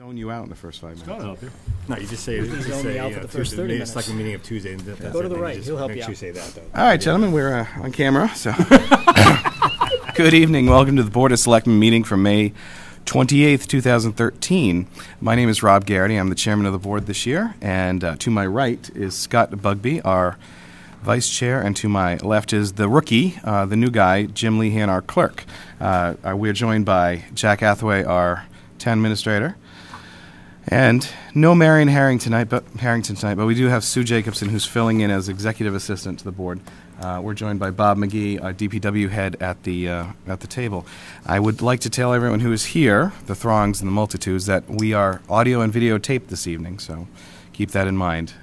Zone you out in the first five minutes. I'll help you. No, you just say, you just zone say, me out uh, for the first Tuesday, 30 maybe minutes. Select meeting of Tuesday. and that- that's Go to it, the then you right. just He'll help Make you sure you out. say that, though. All right, gentlemen, we're uh, on camera. So, good evening. Welcome to the Board of Selectmen meeting for May 28th, 2013. My name is Rob Garrity. I'm the chairman of the board this year, and uh, to my right is Scott Bugbee, our vice chair, and to my left is the rookie, uh, the new guy, Jim Lehan, our clerk. Uh, uh, we're joined by Jack Hathaway, our town administrator. And no Marion Herring tonight, but Harrington tonight, but we do have Sue Jacobson, who's filling in as executive assistant to the board. Uh, we're joined by Bob McGee, our DPW head, at the uh, at the table. I would like to tell everyone who is here, the throngs and the multitudes, that we are audio and videotaped this evening. So keep that in mind.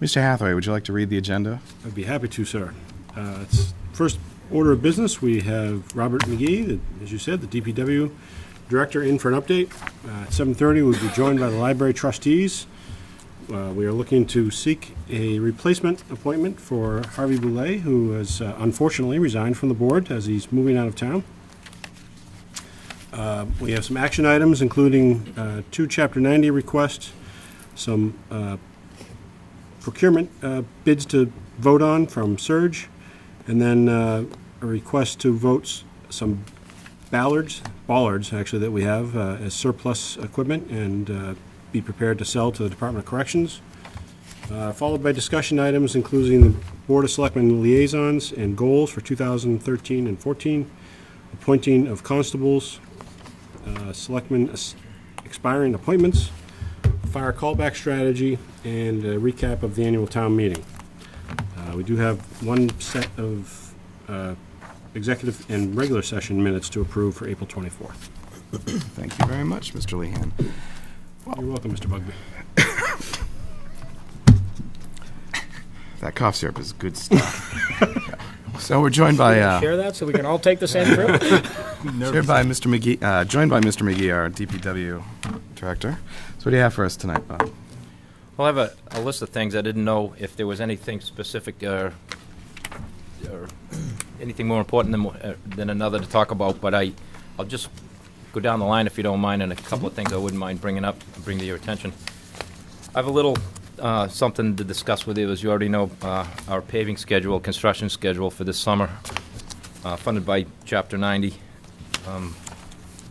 Mr. Hathaway, would you like to read the agenda? I'd be happy to, sir. Uh, it's First order of business, we have Robert McGee, the- as you said, the DPW Director, in for an update. Uh, At 7:30, we'll be joined by the library trustees. Uh, We are looking to seek a replacement appointment for Harvey Boulay, who has uh, unfortunately resigned from the board as he's moving out of town. Uh, We have some action items, including uh, two Chapter 90 requests, some uh, procurement uh, bids to vote on from Surge, and then uh, a request to vote some ballards, bollards, actually, that we have uh, as surplus equipment and uh, be prepared to sell to the Department of Corrections. Uh, Followed by discussion items including the Board of Selectmen liaisons and goals for 2013 and 14, appointing of constables, uh, selectmen expiring appointments, fire callback strategy, and a recap of the annual town meeting. Uh, We do have one set of uh, executive and regular session minutes to approve for April 24th. Thank you very much, Mr. Lehan. You're welcome, Mr. Bugbee. That cough syrup is good stuff. so we're joined by uh, Share that so we can all take the same trip? Shared by Mr. McGee, uh, joined by Mr. McGee, our DPW director. So what do you have for us tonight, Bob? Well, I have a, a list of things. I didn't know if there was anything specific uh, or anything more important than, uh, than another to talk about, but I, I'll just go down the line if you don't mind, and a couple of things I wouldn't mind bringing up, bring to your attention. I have a little uh, something to discuss with you. As you already know, uh, our paving schedule, construction schedule for this summer, uh, funded by Chapter 90. Um,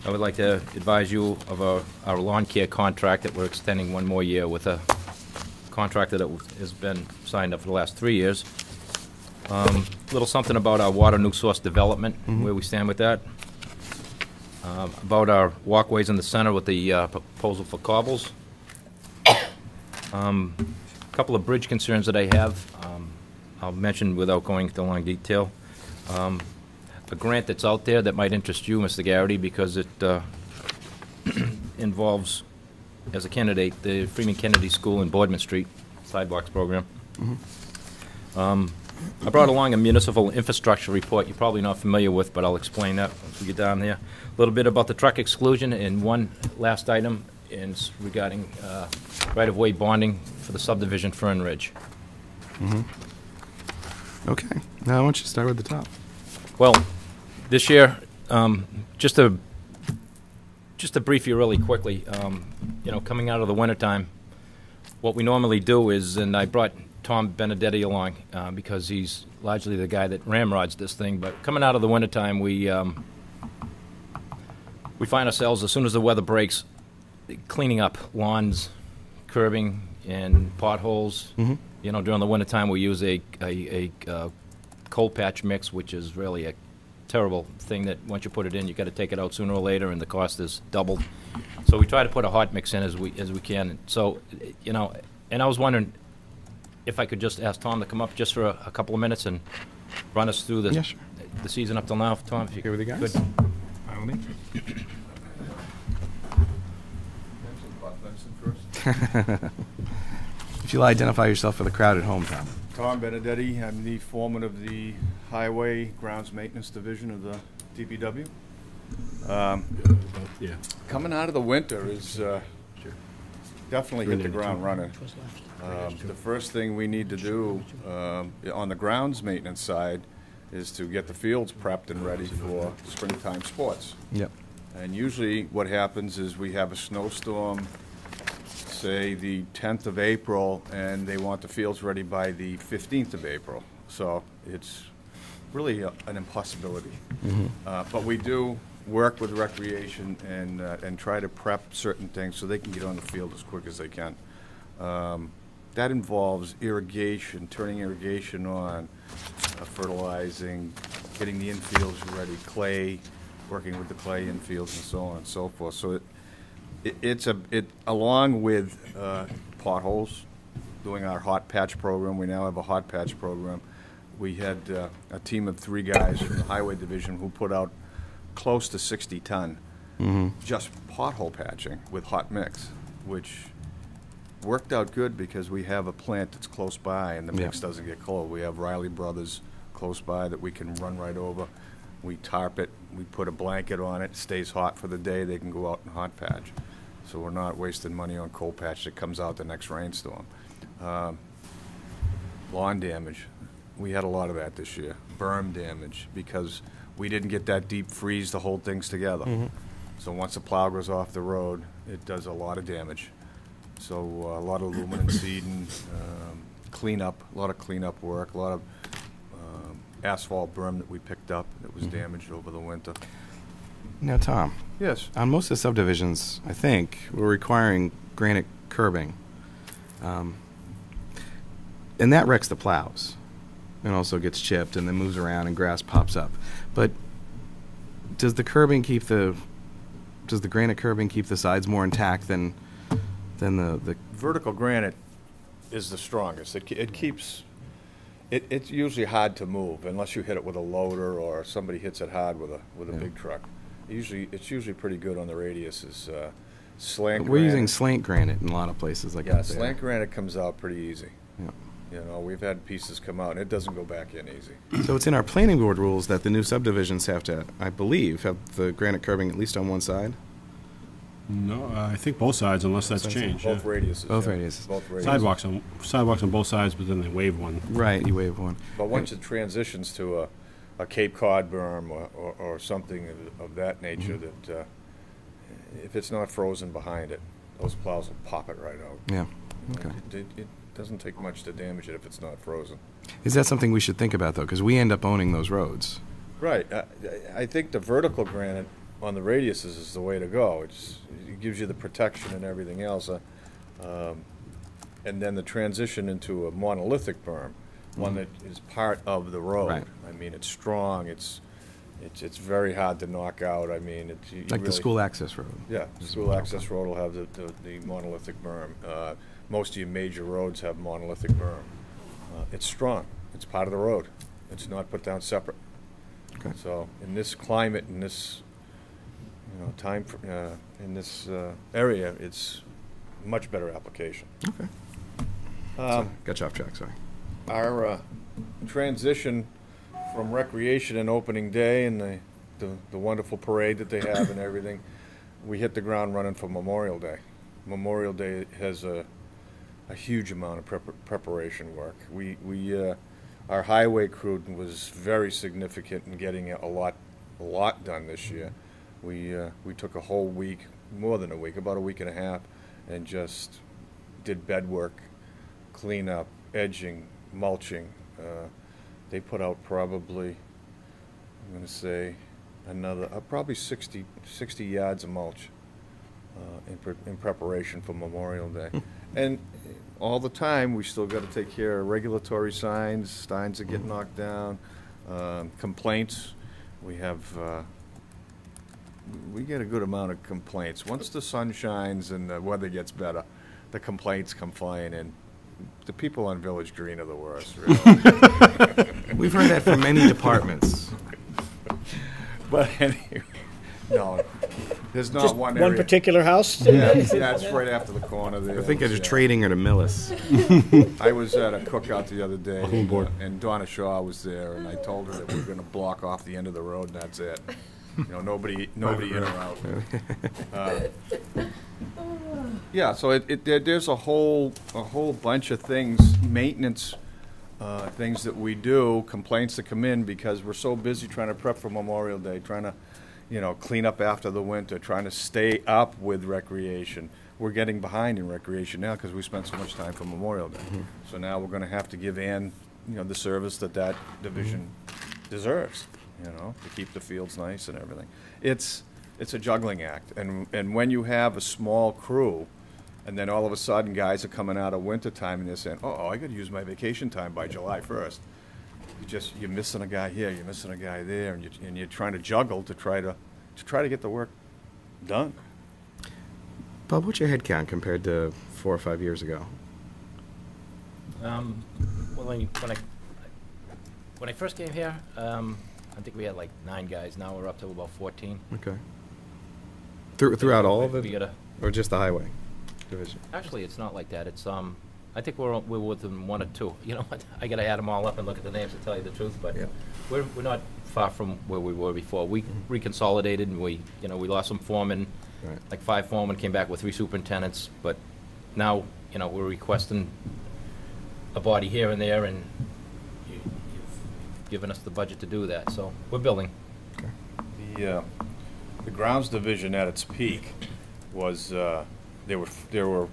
I would like to advise you of our, our lawn care contract that we're extending one more year with a contractor that has been signed up for the last three years. Um, Little something about our water new source development, where we stand with that. Um, About our walkways in the center with the uh, proposal for cobbles. Um, Couple of bridge concerns that I have, um, I'll mention without going into long detail. Um, A grant that's out there that might interest you, Mr. Garrity, because it uh, involves, as a candidate, the Freeman Kennedy School in Boardman Street sidewalks program. Um, I brought along a municipal infrastructure report you're probably not familiar with, but I'll explain that once we get down there. A little bit about the truck exclusion, and one last item is regarding uh, right-of-way bonding for the subdivision Fern Ridge. Okay. Now, why don't you start with the top? Well, this year, um, just to, just to brief you really quickly, um, you know, coming out of the wintertime, what we normally do is, and I brought Tom Benedetti along, uh, because he's largely the guy that ramrods this thing, but coming out of the wintertime, we, um, we find ourselves, as soon as the weather breaks, cleaning up lawns, curbing, and potholes. You know, during the wintertime, we use a, a, a uh, cold patch mix, which is really a terrible thing that once you put it in, you got to take it out sooner or later, and the cost is doubled. So we try to put a hot mix in as we as we can. So, you know, and I was wondering if I could just ask Tom to come up just for a, a couple of minutes and run us through the Yeah, sure. the season up till now. Tom, if you Okay with you guys? could. Fine with me. If you'll identify yourself for the crowd at home, Tom. Tom Benedetti, I'm the foreman of the Highway Grounds Maintenance Division of the DPW. Um, Yeah. Coming out of the winter is uh, definitely hit the ground running. Um, The first thing we need to do um, on the grounds maintenance side is to get the fields prepped and ready for springtime sports. Yep. And usually what happens is we have a snowstorm, say the 10th of April, and they want the fields ready by the 15th of April. So it's really a- an impossibility. Uh, But we do work with recreation and, uh, and try to prep certain things so they can get on the field as quick as they can. Um, That involves irrigation, turning irrigation on, uh, fertilizing, getting the infields ready, clay, working with the clay infields and so on and so forth. So it, it- it's a, it, along with uh, potholes, doing our hot patch program, we now have a hot patch program. We had uh, a team of three guys from the highway division who put out close to 60 ton just pothole patching with hot mix, which worked out good because we have a plant that's close by and the Yeah. mix doesn't get cold. We have Riley Brothers close by that we can run right over. We tarp it, we put a blanket on it, stays hot for the day, they can go out and hot patch. So we're not wasting money on cold patch that comes out the next rainstorm. Um, Lawn damage, we had a lot of that this year. Berm damage, because we didn't get that deep freeze to hold things together. So once a plow goes off the road, it does a lot of damage. So uh, a lot of aluminum seeding, um, cleanup, a lot of cleanup work, a lot of um, asphalt berm that we picked up that was damaged over the winter. Now, Tom, Yes. on most of the subdivisions, I think, we're requiring granite curbing. Um, And that wrecks the plows and also gets chipped and then moves around and grass pops up. But does the curbing keep the, does the granite curbing keep the sides more intact than, than the, the Vertical granite is the strongest. It, it keeps, it, it's usually hard to move unless you hit it with a loader or somebody hits it hard with a, with a Yeah. big truck. Usually, it's usually pretty good on the radiuses. Uh, Slant We're using slant granite in a lot of places like Yeah, slant granite comes out pretty easy. Yeah. You know, we've had pieces come out and it doesn't go back in easy. So it's in our planning board rules that the new subdivisions have to, I believe, have the granite curbing at least on one side. No, uh, I think both sides, unless that's changed. Both yeah. radiuses. Both yeah. radiuses. Both radiuses. Sidewalks on, sidewalks on both sides, but then they waive one. Right, you waive one. But once it transitions to a, a Cape Cod berm or, or, or something of, of that nature, Mm-hmm. that uh, if it's not frozen behind it, those plows will pop it right out. Yeah. Okay. It, it, it doesn't take much to damage it if it's not frozen. Is that something we should think about though? Because we end up owning those roads. Right. I, I think the vertical granite on the radiuses is the way to go. It's, it gives you the protection and everything else. uh, um, And then the transition into a monolithic berm, one that is part of the road. Mm-hmm. Right. I mean, it's strong, it's, it's, it's very hard to knock out. I mean, it's. you Like the really- school access road. Yeah, school access road will have the, the- the monolithic berm. Uh, Most of your major roads have monolithic berm. Uh, It's strong, it's part of the road. It's not put down separate. Okay. So in this climate, in this, you know, time, fr- uh, in this uh, area, it's much better application. Okay. Um, Got you off track, sorry. Our uh, transition from recreation and opening day and the, the the wonderful parade that they have and everything, we hit the ground running for Memorial Day. Memorial Day has a, a huge amount of prep- preparation work. We, we, uh, our highway crew was very significant in getting a lot, a lot done this year. We, uh, we took a whole week, more than a week, about a week and a half, and just did bed work, cleanup, edging, mulching. Uh, they put out probably, I'm going to say, another, uh, probably 60, 60 yards of mulch uh, in, pre- in preparation for Memorial Day. and all the time, we still got to take care of regulatory signs, signs that get knocked down, um, complaints. We have, uh, we get a good amount of complaints. Once the sun shines and the weather gets better, the complaints come flying in. The people on Village Green are the worst, really. We've heard that from many departments. but anyway, no, there's not Just one one particular house? Yeah, yeah, it's right after the corner there. I think they're Yeah. trading her a Millis. I was at a cookout the other day, Home board. uh, and Donna Shaw was there, and I told her that we we're gonna block off the end of the road, and that's it. You know, nobody, nobody in or out. Uh, Yeah, so it, it, there, there's a whole, a whole bunch of things, maintenance, uh, things that we do, complaints that come in, because we're so busy trying to prep for Memorial Day, trying to you know, clean up after the winter, trying to stay up with recreation. We're getting behind in recreation now because we spent so much time for Memorial Day. So now we're going to have to give Ann, you know, the service that that division deserves, you know, to keep the fields nice and everything. It's, it's a juggling act, and, and when you have a small crew, and then all of a sudden, guys are coming out of winter time and they're saying, oh, I gotta use my vacation time by July first. You just, you're missing a guy here, you're missing a guy there, and you, and you're trying to juggle to try to, to try to get the work done. Bob, what's your head count compared to four or five years ago? Um, well, when, you- when I, when I first came here, um, I think we had like nine guys. Now we're up to about fourteen. Okay. Through, throughout all of We it, gotta, or just the highway division? actually, it's not like that. It's, um, I think we're, we're within one or two. You know what? I gotta add them all up and look at the names to tell you the truth, but Yeah. we're, we're not far from where we were before. We reconsolidated and we, you know, we lost some foremen. Right. Like five foremen came back with three superintendents, but now, you know, we're requesting a body here and there and given us the budget to do that, so we're building. The, uh, the grounds division at its peak was, uh, there were, there were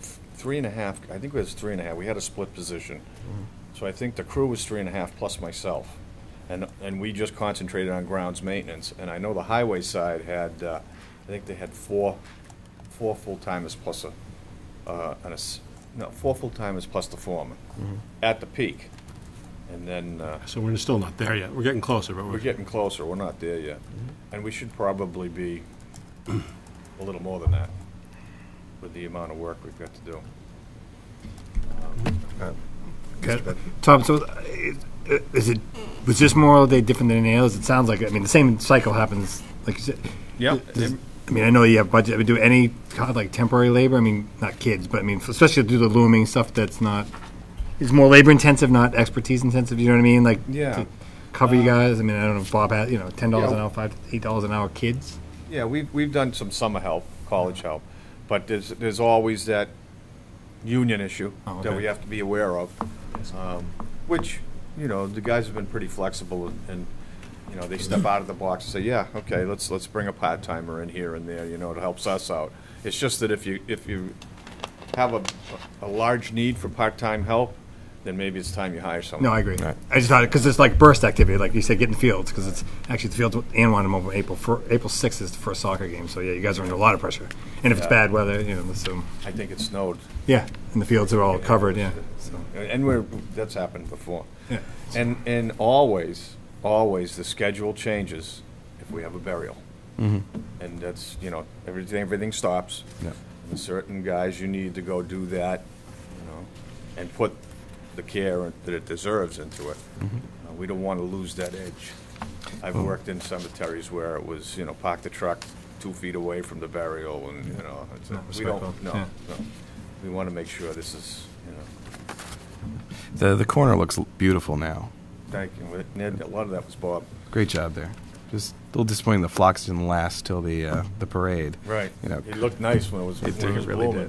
f- three and a half, I think it was three and a half, we had a split position. So I think the crew was three and a half plus myself. And, and we just concentrated on grounds maintenance. And I know the highway side had, uh, I think they had four, four full-timers plus a, uh, an ass- no, four full-timers plus the foreman at the peak. And then, uh, So we're still not there yet. We're getting closer, but we're we're, getting closer, we're not there yet. And we should probably be a little more than that with the amount of work we've got to do. Okay. Tom, so uh, is it, was this Memorial Day different than any others? It sounds like, it. I mean, the same cycle happens, like you said. Yeah. Does- I mean, I know you have budget, I mean, do any kind of like temporary labor? I mean, not kids, but I mean, especially to do the looming stuff that's not, is more labor intensive, not expertise intensive, you know what I mean? Like, Yeah. to cover you guys, I mean, I don't know if Bob has, you know, ten dollars an Yeah. hour, five, eight dollars an hour kids? Yeah, we've, we've done some summer help, college help, but there's, there's always that union issue Oh, that okay. we have to be aware of. um, Which, you know, the guys have been pretty flexible and- and, you know, they step out of the box and say, yeah, okay, let's, let's bring a part-timer in here and there, you know, it helps us out. It's just that if you, if you have a, a large need for part-time help, then maybe it's time you hire someone. No, I agree. Right. I just thought, because it's like burst activity, like you said, getting fields, because it's, actually the fields, Ann wanted them over April, fir- April sixth is the first soccer game, so yeah, you guys are under a lot of pressure. And if it's bad weather, you know, so, I think it snowed. yeah, and the fields are all covered, yeah, so, And we're, that's happened before. yeah. And, and always, always, the schedule changes if we have a burial. mm-hmm. And that's, you know, everything, everything stops. Yeah. And certain guys, you need to go do that, you know, and put the care that it deserves into it. Uh, We don't want to lose that edge. I've worked in cemeteries where it was, you know, park the truck two feet away from the burial and, you know, it's, Not we don't, no, yeah. no. We want to make sure this is, you know, The, the corner looks l- beautiful now. thank you. Ned, a lot of that was Bob. Great job there. Just a little disappointing the phlox didn't last till the, uh, the parade. Right. You know, It looked nice when it was, when It it was it really blooming.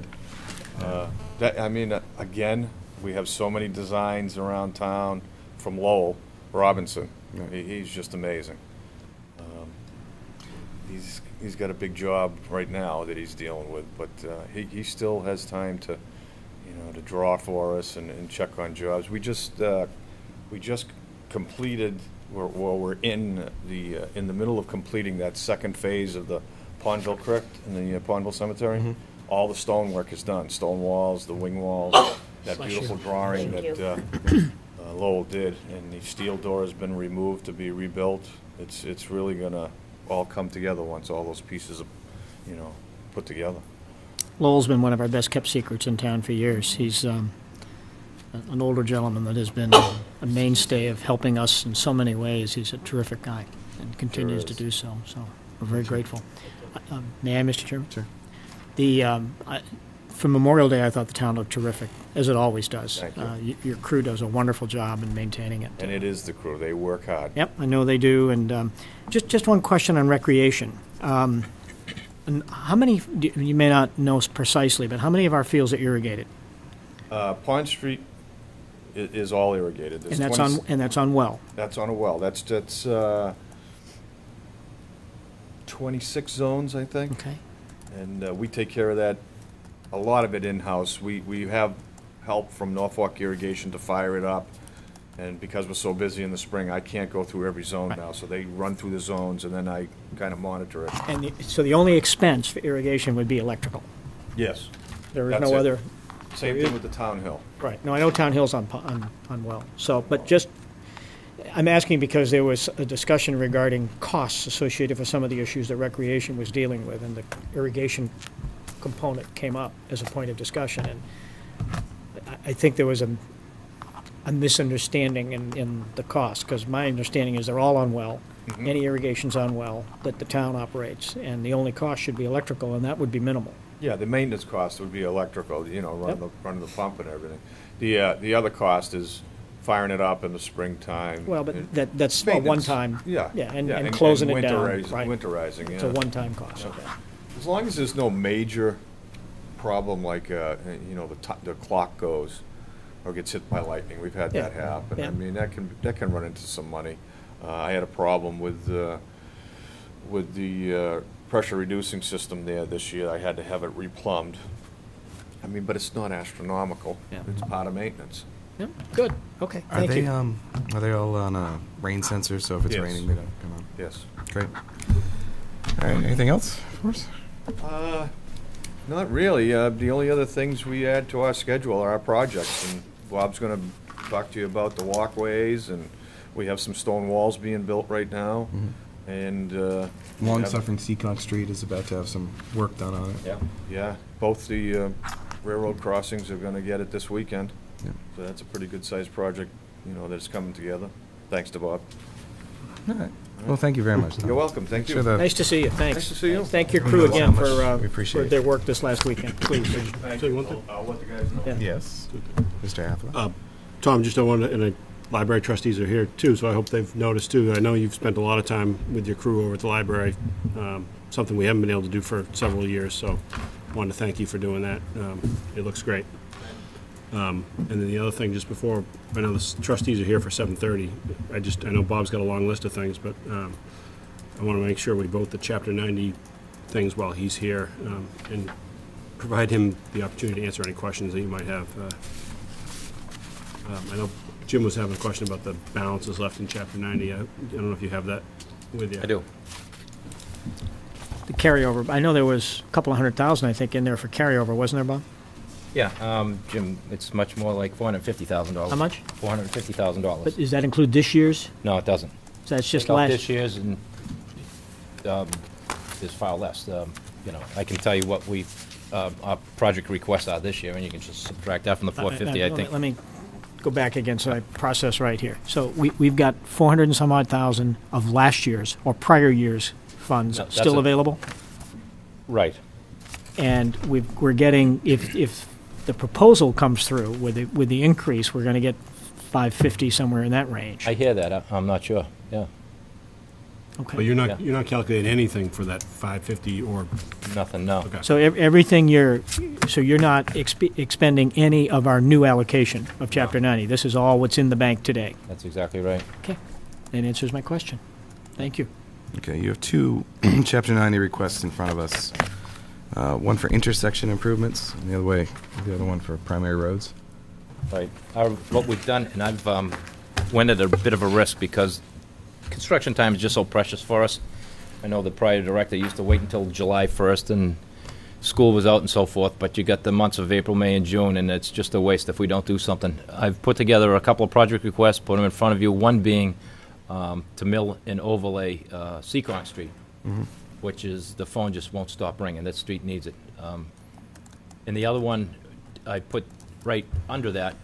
did. Uh, That, I mean, uh, again, we have so many designs around town from Lowell Robinson. Right. He- He's just amazing. Um, He's, he's got a big job right now that he's dealing with, but uh, he, he still has time to, you know, to draw for us and, and check on jobs. We just, uh, we just completed, we're, well, we're in the, uh, in the middle of completing that second phase of the Pondville Crypt in the uh, Pondville Cemetery. All the stonework is done, stone walls, the wing walls, that beautiful drawing Thank that uh, uh, Lowell did, and the steel door has been removed to be rebuilt. It's, it's really gonna all come together once all those pieces are, you know, put together. Lowell's been one of our best-kept secrets in town for years. He's um, a- an older gentleman that has been a mainstay of helping us in so many ways. He's a terrific guy and continues to is. do so, so we're very grateful. Uh, um, May I, Mr. Chairman? Sure. The, um, I- for Memorial Day, I thought the town looked terrific, as it always does. Thank you. Uh, y- Your crew does a wonderful job in maintaining it. And it is the crew, they work hard. Yep, I know they do. And um, just just one question on recreation. Um, and how many? You may not know precisely, but how many of our fields are irrigated? Uh, Pond Street i- is all irrigated. There's And that's 20 on and that's on well. That's on a well. That's, that's, uh, 26 zones, I think. Okay. And uh, we take care of that, a lot of it in-house. We, we have help from Norfolk Irrigation to fire it up. And because we're so busy in the spring, I can't go through every zone now. So they run through the zones and then I kind of monitor it. And the- so the only expense for irrigation would be electrical? Yes. There is That's no it. other? Same thing with the Town Hill. Right. No, I know Town Hill's on, on, on well. So, but just, I'm asking because there was a discussion regarding costs associated with some of the issues that Recreation was dealing with, and the irrigation component came up as a point of discussion, and I, I think there was a, a misunderstanding in, in the cost, because my understanding is they're all on well. Any irrigation's on well that the town operates, and the only cost should be electrical, and that would be minimal. Yeah, the maintenance cost would be electrical, you know, running the, Yep. running the pump and everything. The, uh, the other cost is firing it up in the springtime. Well, but that, that's a maintenance. one-time. Yeah. Yeah, and, and closing it down, winterize- right. Winterizing, yeah. It's a one-time cost, Yeah. okay. As long as there's no major problem like, uh, you know, the to the clock goes or gets hit by lightning, we've had that Yeah. happen. Yeah. I mean, that can, that can run into some money. Uh, I had a problem with, uh, with the uh, pressure reducing system there this year. I had to have it replumbed. I mean, but it's not astronomical. Yeah. It's part of maintenance. Yep, good, okay, Are thank they, you. um, are they all on a rain sensor, so if it's Yes. raining, they don't come on? Yes. Great. All right, anything else for us? Uh, Not really. Uh, The only other things we add to our schedule are our projects, and Bob's going to talk to you about the walkways, and we have some stone walls being built right now, and... uh, we have- Long-suffering Seekonk Street is about to have some work done on it. Yeah. Yeah, both the uh, railroad crossings are going to get it this weekend, Yep. so that's a pretty good-sized project, you know, that's coming together. Thanks to Bob. All right. Well, thank you very much. Tom. You're welcome, thank Sure you. the- Nice to see you, thanks. Nice to see you. Thank your crew know again much for, uh, we appreciate for it. their work this last weekend, please. Say one thing. I'll let the guys know. Yeah. Yes, Mr. Affleck. Uh, Tom, just I want to, and the library trustees are here too, so I hope they've noticed too. I know you've spent a lot of time with your crew over at the library, um, something we haven't been able to do for several years, so wanted to thank you for doing that. Um, It looks great. Um, And then the other thing, just before, I know the s- trustees are here for 7:30. I just, I know Bob's got a long list of things, but um, I want to make sure we vote the Chapter 90 things while he's here um, and provide him the opportunity to answer any questions that you might have. Uh, um, I know Jim was having a question about the balances left in Chapter 90. I I don't know if you have that with you. I do. The carryover, I know there was a couple of hundred thousand, I think, in there for carryover, wasn't there, Bob? Yeah, um, Jim, it's much more like four hundred and fifty thousand dollars. How much? Four hundred and fifty thousand dollars. But does that include this year's? No, it doesn't. So that's just Take out last? this year's and, um, there's far less. Um, you know, I can tell you what we, uh, our project requests are this year, and you can just subtract that from the Uh, four fifty, uh, I let me- think. Let me go back again so I process right here. So we, we've got four hundred and some odd thousand of last year's or prior year's funds No, that's still available? Right. And we've, we're getting, if, if the proposal comes through with the, with the increase, we're gonna get five fifty, somewhere in that range. I hear that. I- I'm not sure. Yeah, Okay. But you're Yeah. not, you're not calculating anything for that 550 or, nothing, no. okay. So ev- everything you're, so you're not expe- expending any of our new allocation of Chapter 90? This is all what's in the bank today? That's exactly right. Okay, that answers my question. Thank you. Okay, you have two Chapter 90 requests in front of us. Uh, One for intersection improvements, and the other way, the other one for primary roads. Right. Our, what we've done, and I've um, went at a bit of a risk because construction time is just so precious for us. I know the prior director used to wait until July 1st and school was out and so forth, but you got the months of April, May, and June, and it's just a waste if we don't do something. I've put together a couple of project requests, put them in front of you. One being um, to mill and overlay uh, Seekonk Street, which is the phone just won't stop ringing. That street needs it. Um, and the other one I put right under that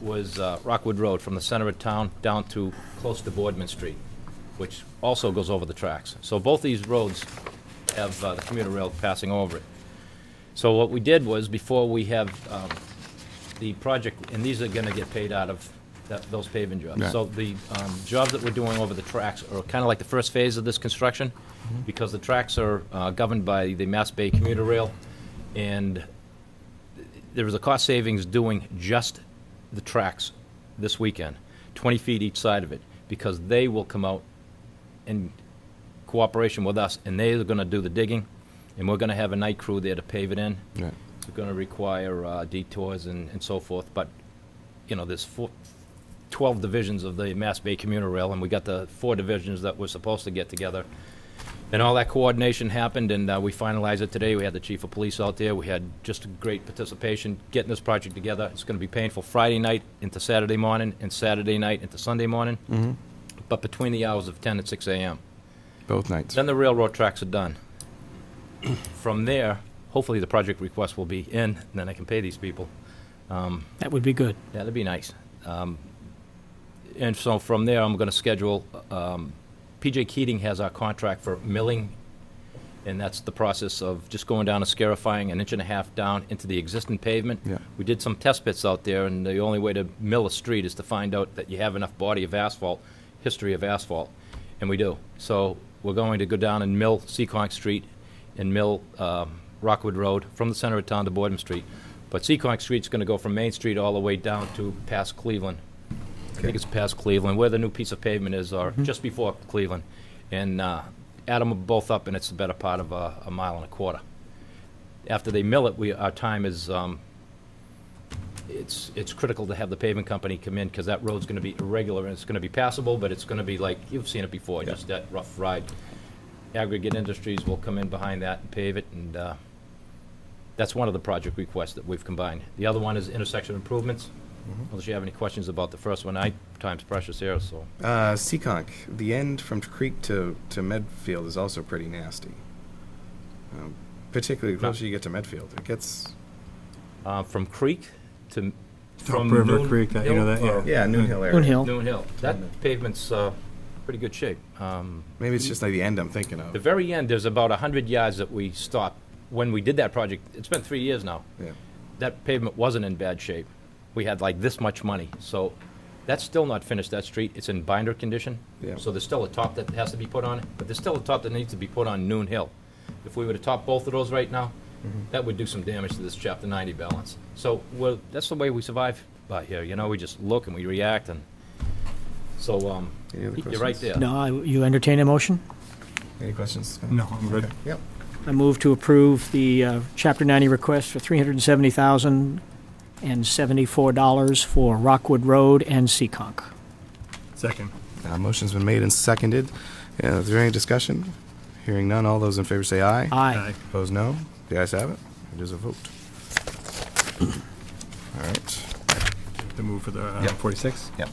was uh, Rockwood Road from the center of town down to close to Boardman Street, which also goes over the tracks. So both these roads have uh, the commuter rail passing over it. So what we did was, before we have um, the project, and these are going to get paid out of that- those paving jobs. Right. So the um, jobs that we're doing over the tracks are kind of like the first phase of this construction, because the tracks are uh, governed by the Mass Bay Commuter Rail, and there was a cost savings doing just the tracks this weekend, 20 feet each side of it, because they will come out in cooperation with us, and they're going to do the digging, and we're going to have a night crew there to pave it in. Right. It's going to require uh, detours and, and so forth, but, you know, there's four, 12 divisions of the Mass Bay Commuter Rail, and we got the four divisions that were supposed to get together. And all that coordination happened, and uh, we finalized it today. We had the chief of police out there. We had just a great participation getting this project together. It's going to be painful Friday night into Saturday morning, and Saturday night into Sunday morning, but between the hours of 10 and 6 a.m. Both nights. Then the railroad tracks are done. From there, hopefully the project request will be in, and then I can pay these people. That would be good. Yeah, that'd be nice. Um, and so from there, I'm going to schedule. Um, PJ Keating has our contract for milling, and that's the process of just going down and scarifying an inch and a half down into the existing pavement. Yeah. We did some test pits out there, and the only way to mill a street is to find out that you have enough body of asphalt, history of asphalt, and we do. So we're going to go down and mill Seekonk Street and mill um, Rockwood Road from the center of town to Boardman Street. But Seekonk Street's going to go from Main Street all the way down to past Cleveland. I think it's past Cleveland, where the new piece of pavement is, or just before Cleveland. And uh, add them both up, and it's the better part of a, a mile and a quarter. After they mill it, we, our time is, um, it's, it's critical to have the paving company come in, because that road's going to be irregular, and it's going to be passable, but it's going to be like, you've seen it before, just that rough ride. Aggregate Industries will come in behind that and pave it, and uh, that's one of the project requests that we've combined. The other one is intersection improvements. Unless you have any questions about the first one, I, time's precious here, so. Uh, Seekonk, the end from Creek to, to Medfield is also pretty nasty. Um, particularly the closer you get to Medfield. It gets, Uh, From Creek to, Top from River Noon Creek, that- you know Hill, that, yeah. or yeah, Noon Hill area. Moon Hill. Noon Hill. That pavement's uh, pretty good shape. Um, Maybe it's just like the end I'm thinking of. The very end, there's about 100 yards that we stopped. When we did that project, it's been three years now. Yeah. That pavement wasn't in bad shape. We had like this much money. So that's still not finished, that street. It's in binder condition. Yeah. So there's still a top that has to be put on it, but there's still a top that needs to be put on Noon Hill. If we were to top both of those right now, that would do some damage to this Chapter 90 balance. So, well, that's the way we survive by here, you know, we just look and we react and, so, um, Any other you're right questions? there. No, I- you entertain a motion? Any questions? No, I'm good. Yep. I move to approve the uh, Chapter 90 request for $370,074 for Rockwood Road and Seekonk. Second. Uh, motion's been made and seconded. Uh, is there any discussion? Hearing none, all those in favor say aye. Aye. Opposed, no. The ayes have it. It is a vote. All right. The move for the uh, Yep. 46? Yep.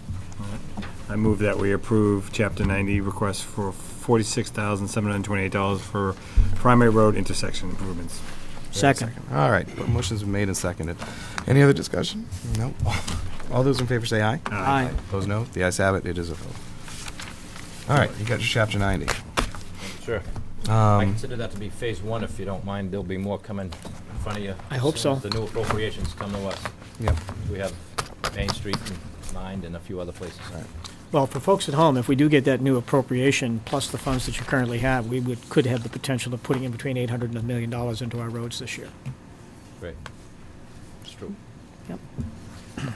I move that we approve Chapter 90 request for $46,728 for primary road intersection improvements. Second. All right. but Motion's been made and seconded. Any other discussion? No. All those in favor say aye. Aye. Opposed, no. The ayes have it. It is a vote. All right. You got your chapter 90. Sure. I Um, consider that to be phase one, if you don't mind. There'll be more coming in front of you. I hope as soon as so. The new appropriations come to us. yep. We have Main Street in mind and a few other places. Well, for folks at home, if we do get that new appropriation, plus the funds that you currently have, we would, could have the potential of putting in between 800 and a million dollars into our roads this year. Great. It's true. Yep.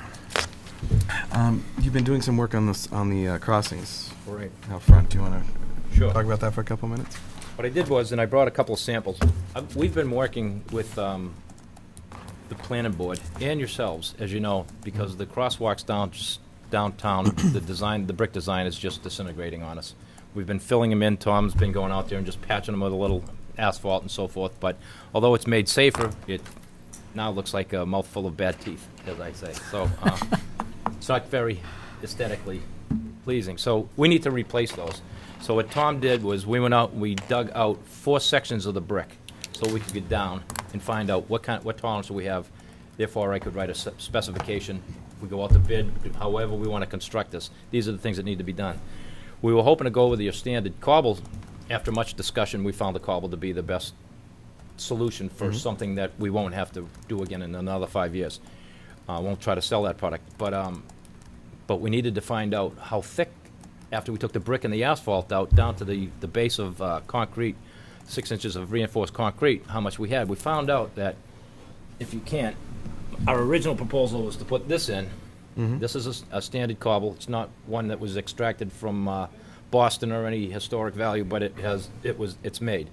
Um, you've been doing some work on this on the uh, crossings Right. out front. Do you want to Sure. talk about that for a couple minutes? What I did was, and I brought a couple of samples. Uh, We've been working with um, the planning board and yourselves, as you know, because the crosswalks down downtown, the design, the brick design is just disintegrating on us. We've been filling them in. Tom's been going out there and just patching them with a little asphalt and so forth. But although it's made safer, it now looks like a mouthful of bad teeth, as I say. So uh, it's not very aesthetically pleasing. So we need to replace those. So what Tom did was we went out and we dug out four sections of the brick so we could get down and find out what kind, what tolerance we have. Therefore, I could write a specification. We go out to bid, however we want to construct this. These are the things that need to be done. We were hoping to go with your standard cobble. After much discussion, we found the cobble to be the best solution for something that we won't have to do again in another five years. I won't try to sell that product, but um, but we needed to find out how thick, after we took the brick and the asphalt out, down to the, the base of uh, concrete, six inches of reinforced concrete, how much we had. We found out that, if you can't, our original proposal was to put this in. This is a s- a, standard cobble. It's not one that was extracted from uh, Boston or any historic value, but it has, it was, it's made.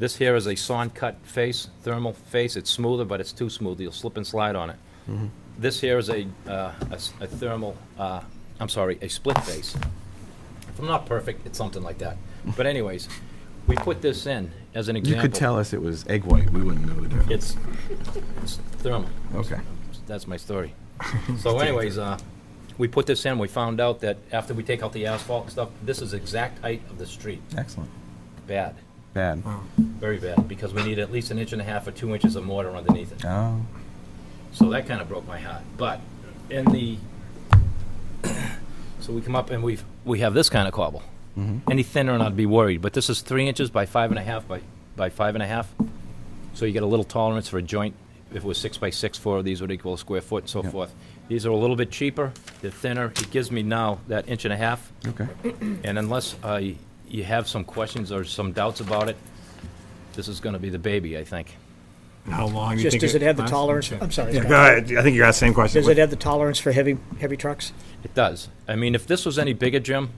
This here is a sawn cut face, thermal face. It's smoother, but it's too smooth. You'll slip and slide on it. This here is a, uh, a s- a thermal, uh, I'm sorry, a split face. If I'm not perfect, it's something like that. But anyways, we put this in as an example. You could tell us it was egg white. We wouldn't know the difference. It's, it's thermal. Okay. That's my story. So anyways, uh, we put this in, we found out that after we take out the asphalt and stuff, this is exact height of the street. Excellent. Bad, Bad. very bad, because we need at least an inch and a half or two inches of mortar underneath it. Oh. So that kind of broke my heart. But in the, so we come up and we've, we have this kind of cobble. Any thinner and I'd be worried, but this is three inches by five and a half by, by five and a half. So you get a little tolerance for a joint. If it was six by six, four of these would equal a square foot and so Yeah. forth. These are a little bit cheaper, they're thinner. It gives me now that inch and a half. Okay. And unless uh, you have some questions or some doubts about it, this is going to be the baby, I think. How long do you Just, think does it have the lasts? tolerance, I'm sorry, Yeah, Scott. go ahead. I think you're asking the same question. Does it have the tolerance for heavy, heavy trucks? It does. I mean, if this was any bigger, Jim,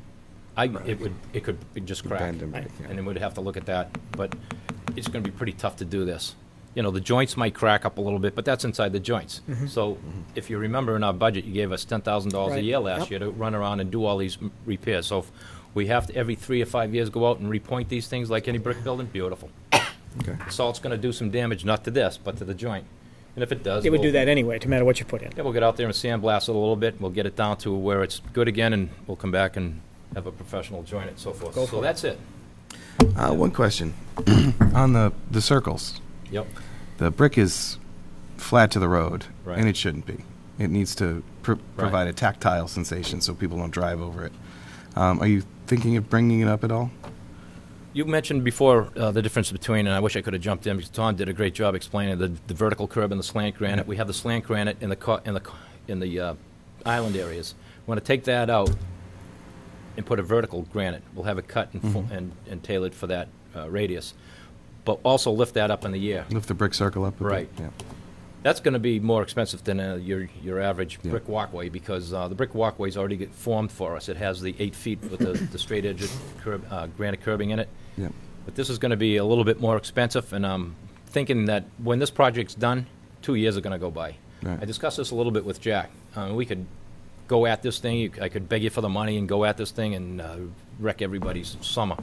I, it would, it could just crack. Bend and break, yeah. And then we'd have to look at that. But it's gonna be pretty tough to do this. You know, the joints might crack up a little bit, but that's inside the joints. Mm-hmm. So mm-hmm. if you remember in our budget, you gave us ten thousand dollars a Right. year last Yep. year to run around and do all these m- repairs. So if we have to, every three or five years, go out and repoint these things like any brick building, beautiful. Okay. Salt's gonna do some damage, not to this, but to the joint. And if it does. It would we'll- do that anyway, no matter what you put in. yeah, we'll get out there and sandblast it a little bit, we'll get it down to where it's good again, and we'll come back and have a professional join it, so forth. Go for So it. that's it. Uh, one question on the the circles. Yep. The brick is flat to the road, Right. and it shouldn't be. It needs to pr- provide a tactile sensation so people don't drive over it. Um, are you thinking of bringing it up at all? You mentioned before uh, the difference between, and I wish I could have jumped in because Tom did a great job explaining the, the vertical curb and the slant granite. We have the slant granite in the co- in the co- in the uh, island areas. We want to take that out and put a vertical granite. We'll have it cut and, fo- and, and tailored for that uh, radius, but also lift that up in the air. Lift the brick circle up. A bit? Right. Yeah. That's going to be more expensive than uh, your your average Yeah. brick walkway because uh, the brick walkway's already get formed for us. It has the eight feet with the, the straight edge curb, uh, granite curbing in it. Yeah. But this is going to be a little bit more expensive, and I'm thinking that when this project's done, two years are going to go by. Right. I discussed this a little bit with Jack. Uh, we could go at this thing. You, I could beg you for the money and go at this thing and uh, wreck everybody's summer.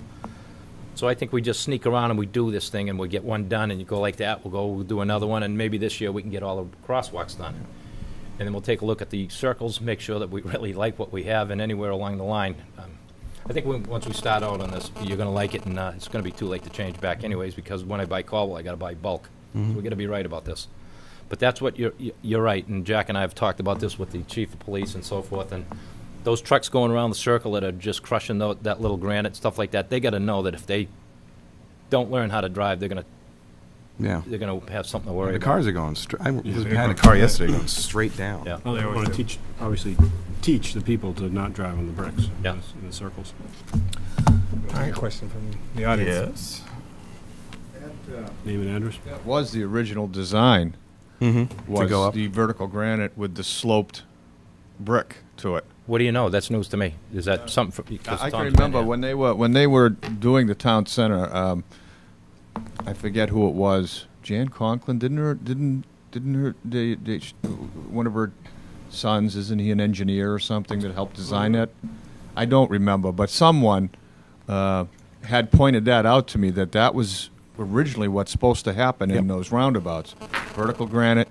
So I think we just sneak around and we do this thing, and we get one done, and you go like that. We'll go we'll do another one, and maybe this year we can get all the crosswalks done. And then we'll take a look at the circles, make sure that we really like what we have, and anywhere along the line. Um, I think we, once we start out on this, you're going to like it, and uh, it's going to be too late to change back, anyways, because when I buy cobble, I got to buy bulk. So we got to be right about this. But that's what you're you're right, and Jack and I have talked about this with the chief of police and so forth, and those trucks going around the circle that are just crushing tho- that little granite stuff like that. They got to know that if they don't learn how to drive, they're going to Yeah. they're going to have something to worry about. The about. cars are going straight. I was they're behind a car yesterday going straight down. Yeah. Oh, they I always want to teach, obviously, teach the people to not drive on the bricks. in Yeah. the- In the circles. All right, question from the audience. Yes. Uh, Name and address? That was the original design, Mm-hmm. was to go up. the vertical granite with the sloped brick to it. What do you know? That's news to me. Is that something? For, because I can remember when they were when they were doing the town center. Um, I forget who it was. Jan Conklin didn't her didn't didn't her they, they, one of her sons isn't he an engineer or something that helped design it? I don't remember, but someone uh, had pointed that out to me that that was originally what's supposed to happen in those roundabouts. Vertical granite,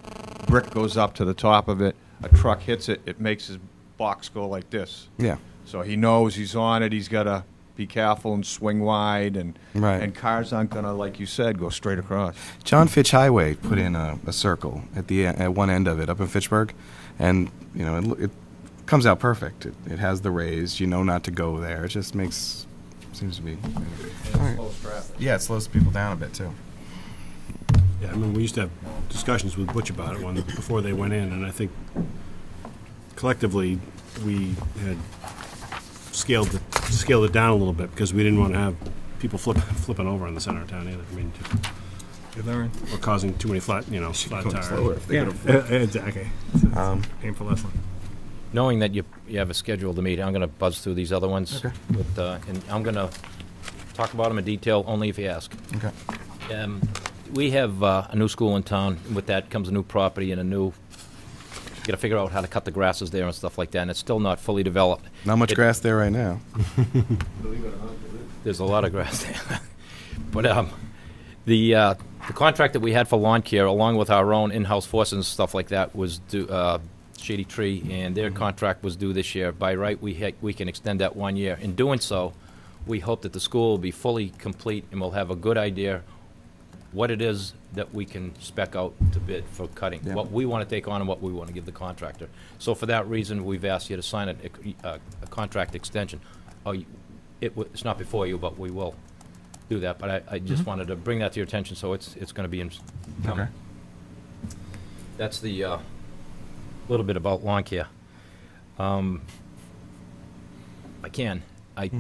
brick goes up to the top of it. A truck hits it, it makes his box go like this. Yeah. So he knows he's on it. He's got to be careful and swing wide, and Right. and cars aren't gonna, like you said, go straight across. John Fitch Highway put in a, a circle at the at one end of it up in Fitchburg, and you know it, lo- it comes out perfect. It, it has the raised. You know not to go there. It just makes seems to be. All right. Yeah, it slows people down a bit too. Yeah, I mean, we used to have discussions with Butch about it when, before they went in, and I think collectively, we had scaled it, scaled it down a little bit, because we didn't want to have people flip, flipping over in the center of town either. I mean, just- or causing too many flat, you know, flat tires. slower if they Yeah, could afford- uh, exactly. It's a Um, painful lesson. Knowing that you, you have a schedule to meet, I'm going to buzz through these other ones. Okay. With, uh, and I'm going to talk about them in detail only if you ask. Okay. Um, we have uh, a new school in town. With that comes a new property and a new. You got to figure out how to cut the grasses there and stuff like that. And it's still not fully developed. Not much It- grass there right now. There's a lot of grass there. but um, the uh, the contract that we had for lawn care, along with our own in-house forces and stuff like that, was due, uh, Shady Tree, and their mm-hmm. contract was due this year. By right, we ha- we can extend that one year. In doing so, we hope that the school will be fully complete and we'll have a good idea what it is that we can spec out to bid for cutting, Yeah. what we want to take on and what we want to give the contractor. So for that reason, we've asked you to sign a, a, uh, a contract extension. Oh, you- it, wa- it's not before you, but we will do that. But I, I just mm-hmm. wanted to bring that to your attention, so it's, it's going to be in. Okay. That's the, uh, little bit about lawn care. Um, I can. I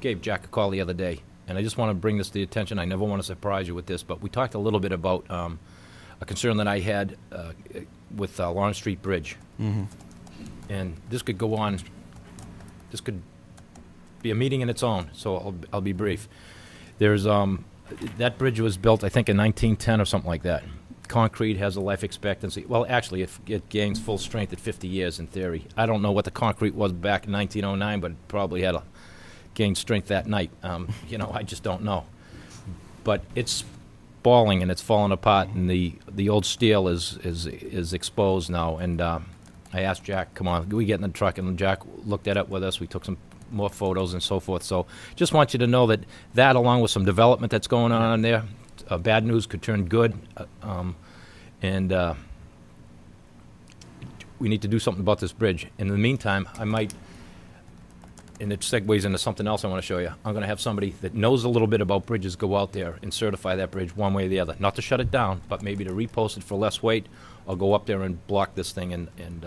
gave Jack a call the other day, and I just want to bring this to the attention. I never want to surprise you with this, but we talked a little bit about um, a concern that I had uh, with uh, Lawrence Street Bridge. And this could go on, this could be a meeting in its own, so I'll, I'll be brief. There's, um, that bridge was built, I think, in 1910 or something like that. Concrete has a life expectancy, well, actually, it, it gains full strength at 50 years in theory. I don't know what the concrete was back in 1909, but it probably had a gained strength that night. Um, you know, I just don't know. But it's balling and it's falling apart, and the, the old steel is, is, is exposed now. And um, I asked Jack, come on, we get in the truck, and Jack looked at it with us. We took some more photos and so forth. So just want you to know that that, along with some development that's going on there, uh, bad news could turn good. Uh, um, and uh, we need to do something about this bridge. In the meantime, I might and it segues into something else I want to show you. I'm going to have somebody that knows a little bit about bridges go out there and certify that bridge one way or the other. Not to shut it down, but maybe to repost it for less weight, or go up there and block this thing and and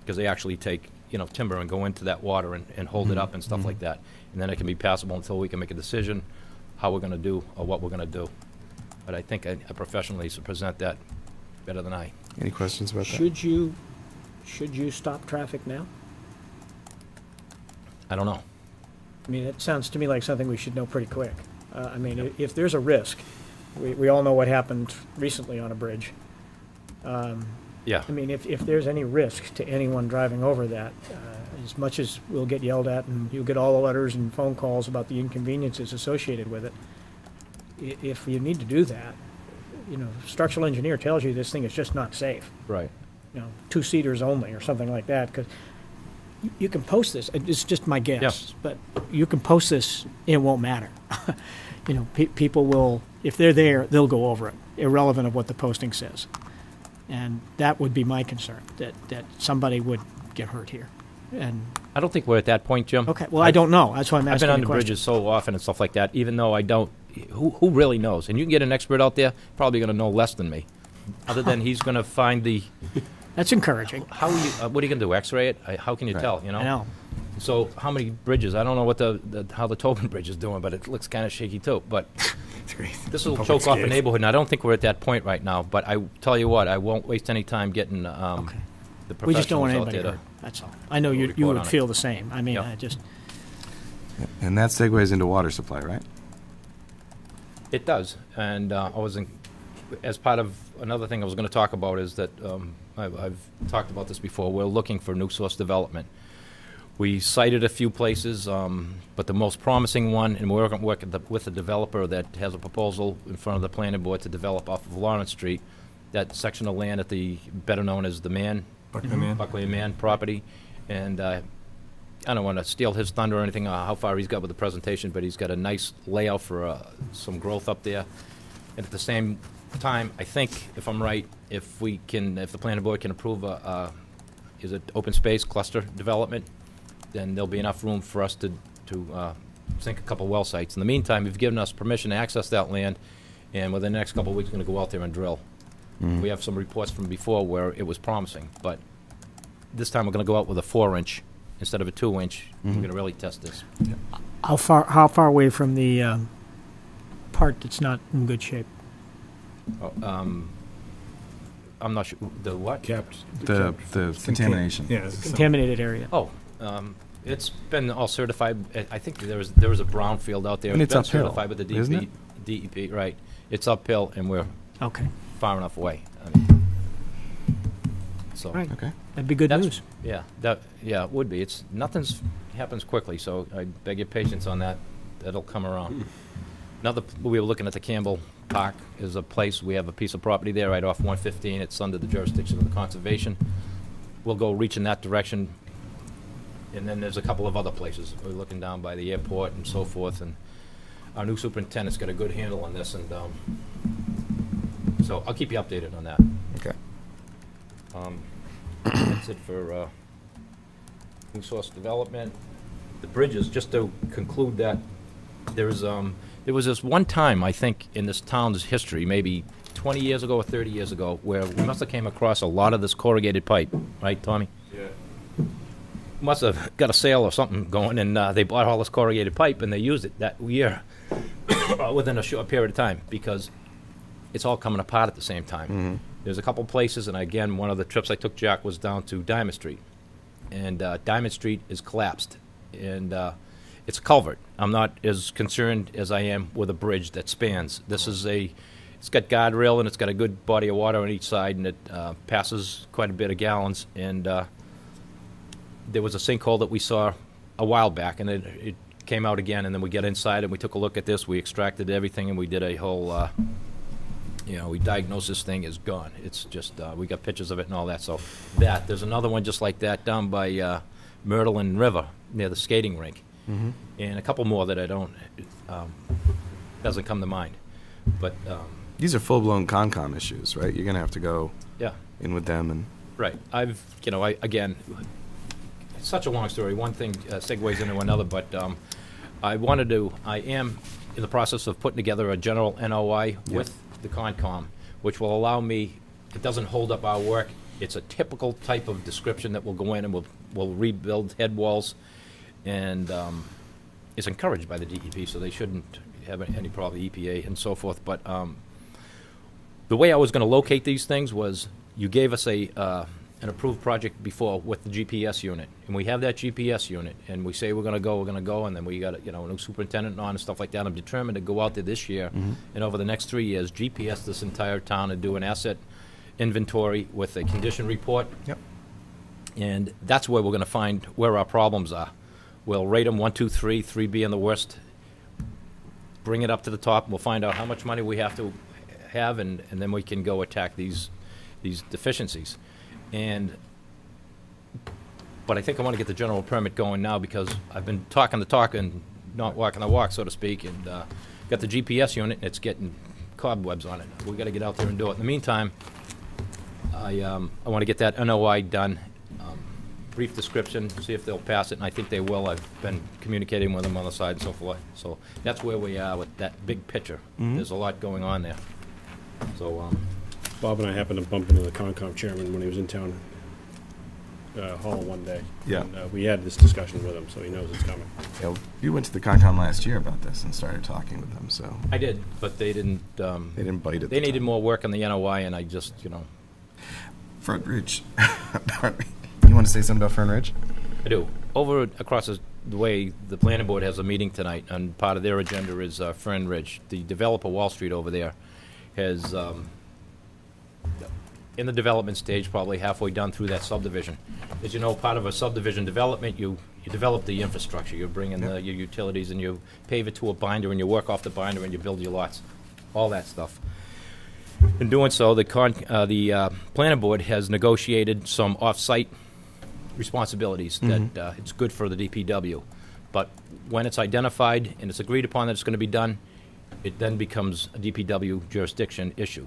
because they actually take you know timber and go into that water and, and hold it up and stuff like that, and then it can be passable until we can make a decision how we're going to do or what we're going to do. But I think a, a professional needs to present that better than I. Any questions about that? Should you, should you stop traffic now? I don't know. I mean, it sounds to me like something we should know pretty quick. Uh, I mean, i- if there's a risk, we, we all know what happened recently on a bridge. Um, Yeah. I mean, if, if there's any risk to anyone driving over that, uh, as much as we'll get yelled at and you'll get all the letters and phone calls about the inconveniences associated with it, i- if you need to do that, you know, structural engineer tells you this thing is just not safe Right. you know, two seaters only or something like that, because you can post this, it's just my guess, but you can post this, it won't matter. You know, pe- people will, if they're there, they'll go over it, irrelevant of what the posting says. And that would be my concern, that, that somebody would get hurt here. And, I don't think we're at that point, Jim. okay, well, I don't know, that's why I'm asking. I've asking been on the the question. bridges so often and stuff like that, even though I don't, who, who really knows? And you can get an expert out there, probably going to know less than me. Other than he's going to find the, That's encouraging, how are you, uh, what are you going to do, x-ray it? I- How can you Right. tell, you know? I know. So how many bridges? I don't know what the, the how the Tobin Bridge is doing, but it looks kind of shaky too. But this will choke off a neighborhood, and I don't think we're at that point right now. But I tell you what, I won't waste any time getting um, Okay. the We just don't want out anybody there hurt, to. That's all. I know you, you would on it. feel the same, I mean, Yep. I just, And that segues into water supply, right? It does, and uh, I was in, as part of another thing I was going to talk about is that um, I've, I've talked about this before. We're looking for new source development. We cited a few places, um, but the most promising one, and we're working work with a developer that has a proposal in front of the planning board to develop off of Lawrence Street, that section of land at the better known as the Man Buckley Man. Buckley Mann property, and uh, I don't want to steal his thunder or anything, uh, how far he's got with the presentation, but he's got a nice layout for uh, some growth up there. And at the same time, I think, if I'm right, if we can, if the planning board can approve a, uh, is it open space cluster development, then there'll be enough room for us to, to uh, sink a couple well sites. In the meantime, you've given us permission to access that land, and within the next couple of weeks, we're going to go out there and drill. We have some reports from before where it was promising, but this time we're going to go out with a four-inch instead of a two-inch. We're going to really test this. how far, how far away from the, um, part that's not in good shape? Oh, um, I'm not sure, the what? Capped. The, the contamination. Yeah. it's some- Contaminated area. Oh, um, it's been all certified, I I think there was, there was a brownfield out there. And it's been uphill, certified with the isn't DEP, DEP, right. It's uphill, and we're Okay, far enough away. I mean, So. right. Okay. That'd be good That's- news. Yeah, that, yeah, it would be. It's, nothing's, happens quickly, so I beg your patience on that. That'll come around. Another, we were looking at the Campbell Park is a place, we have a piece of property there right off 115. It's under the jurisdiction of the conservation. We'll go reach in that direction. And then there's a couple of other places. We're looking down by the airport and so forth, and our new superintendent's got a good handle on this, and, um, so I'll keep you updated on that. Okay. Um, That's it for uh, new source development. The bridges, just to conclude that, there's, um, there was this one time, I think, in this town's history, maybe 20 years ago or 30 years ago, where we must have came across a lot of this corrugated pipe, right, Tommy? Yeah. Must have got a sale or something going, and uh, they bought all this corrugated pipe, and they used it that year, within a short period of time, because it's all coming apart at the same time. There's a couple places, and again, one of the trips I took Jack was down to Diamond Street, and uh, Diamond Street is collapsed, and uh, it's a culvert. I'm not as concerned as I am with a bridge that spans. This is a, it's got guardrail and it's got a good body of water on each side, and it uh, passes quite a bit of gallons. And uh, there was a sinkhole that we saw a while back, and it, it came out again. And then we got inside and we took a look at this. We extracted everything, and we did a whole. You know, we diagnosed this thing as gone. It's just, uh, we got pictures of it and all that. So that, there's another one just like that down by uh, and River near the skating rink. And a couple more that I don't, um, doesn't come to mind. But, um, These are full-blown Concom issues, right? You're going to have to go yeah, in with them and, right. I've, you know, I, again, it's such a long story. One thing uh, segues into another, but um, I wanted to, I am in the process of putting together a general NOI with the Concom, which will allow me, it doesn't hold up our work. It's a typical type of description that will go in and we'll, we'll rebuild head walls. And um, it's encouraged by the DEP, so they shouldn't have any problem, EPA and so forth. But um, the way I was going to locate these things was you gave us a uh, an approved project before with the GPS unit, and we have that GPS unit, and we say we're going to go, we're going to go, and then we got you know a new superintendent on and stuff like that. I'm determined to go out there this year, mm-hmm. and over the next three years, GPS this entire town and do an asset inventory with a condition report. Yep. And that's where we're going to find where our problems are. We'll rate them one, two, three, three being the worst. Bring it up to the top. We'll find out how much money we have to have, and, and then we can go attack these these deficiencies. And but I think I want to get the general permit going now because I've been talking the talk and not walking the walk, so to speak, and uh, got the GPS unit and it's getting cobwebs on it. We got to get out there and do it. In the meantime, I um, I want to get that NOI done. Um, brief description, see if they'll pass it, and I think they will. I've been communicating with them on the side and so forth. So that's where we are with that big picture. There's a lot going on there. So um, Bob and I happened to bump into the Concom chairman when he was in town uh, hall one day. Yeah. And, uh, we had this discussion with him, so he knows it's coming. you you went to the Concom last year about this and started talking with them, so I did, but they didn't. Um, they didn't bite it. they needed more work on the NOI, and I just you know Front Ridge. Pardon me. You want to say something about Fern Ridge? I do. Over across the the way, the planning board has a meeting tonight, and part of their agenda is uh, Fern Ridge. The developer Wall Street over there has, um, in the development stage, probably halfway done through that subdivision. As you know, part of a subdivision development, you, you develop the infrastructure. You bring in the, your utilities, and you pave it to a binder, and you work off the binder, and you build your lots, all that stuff. In doing so, the con, uh, the, uh, planning board has negotiated some off-site responsibilities that uh, it's good for the DPW. But when it's identified and it's agreed upon that it's going to be done, it then becomes a DPW jurisdiction issue.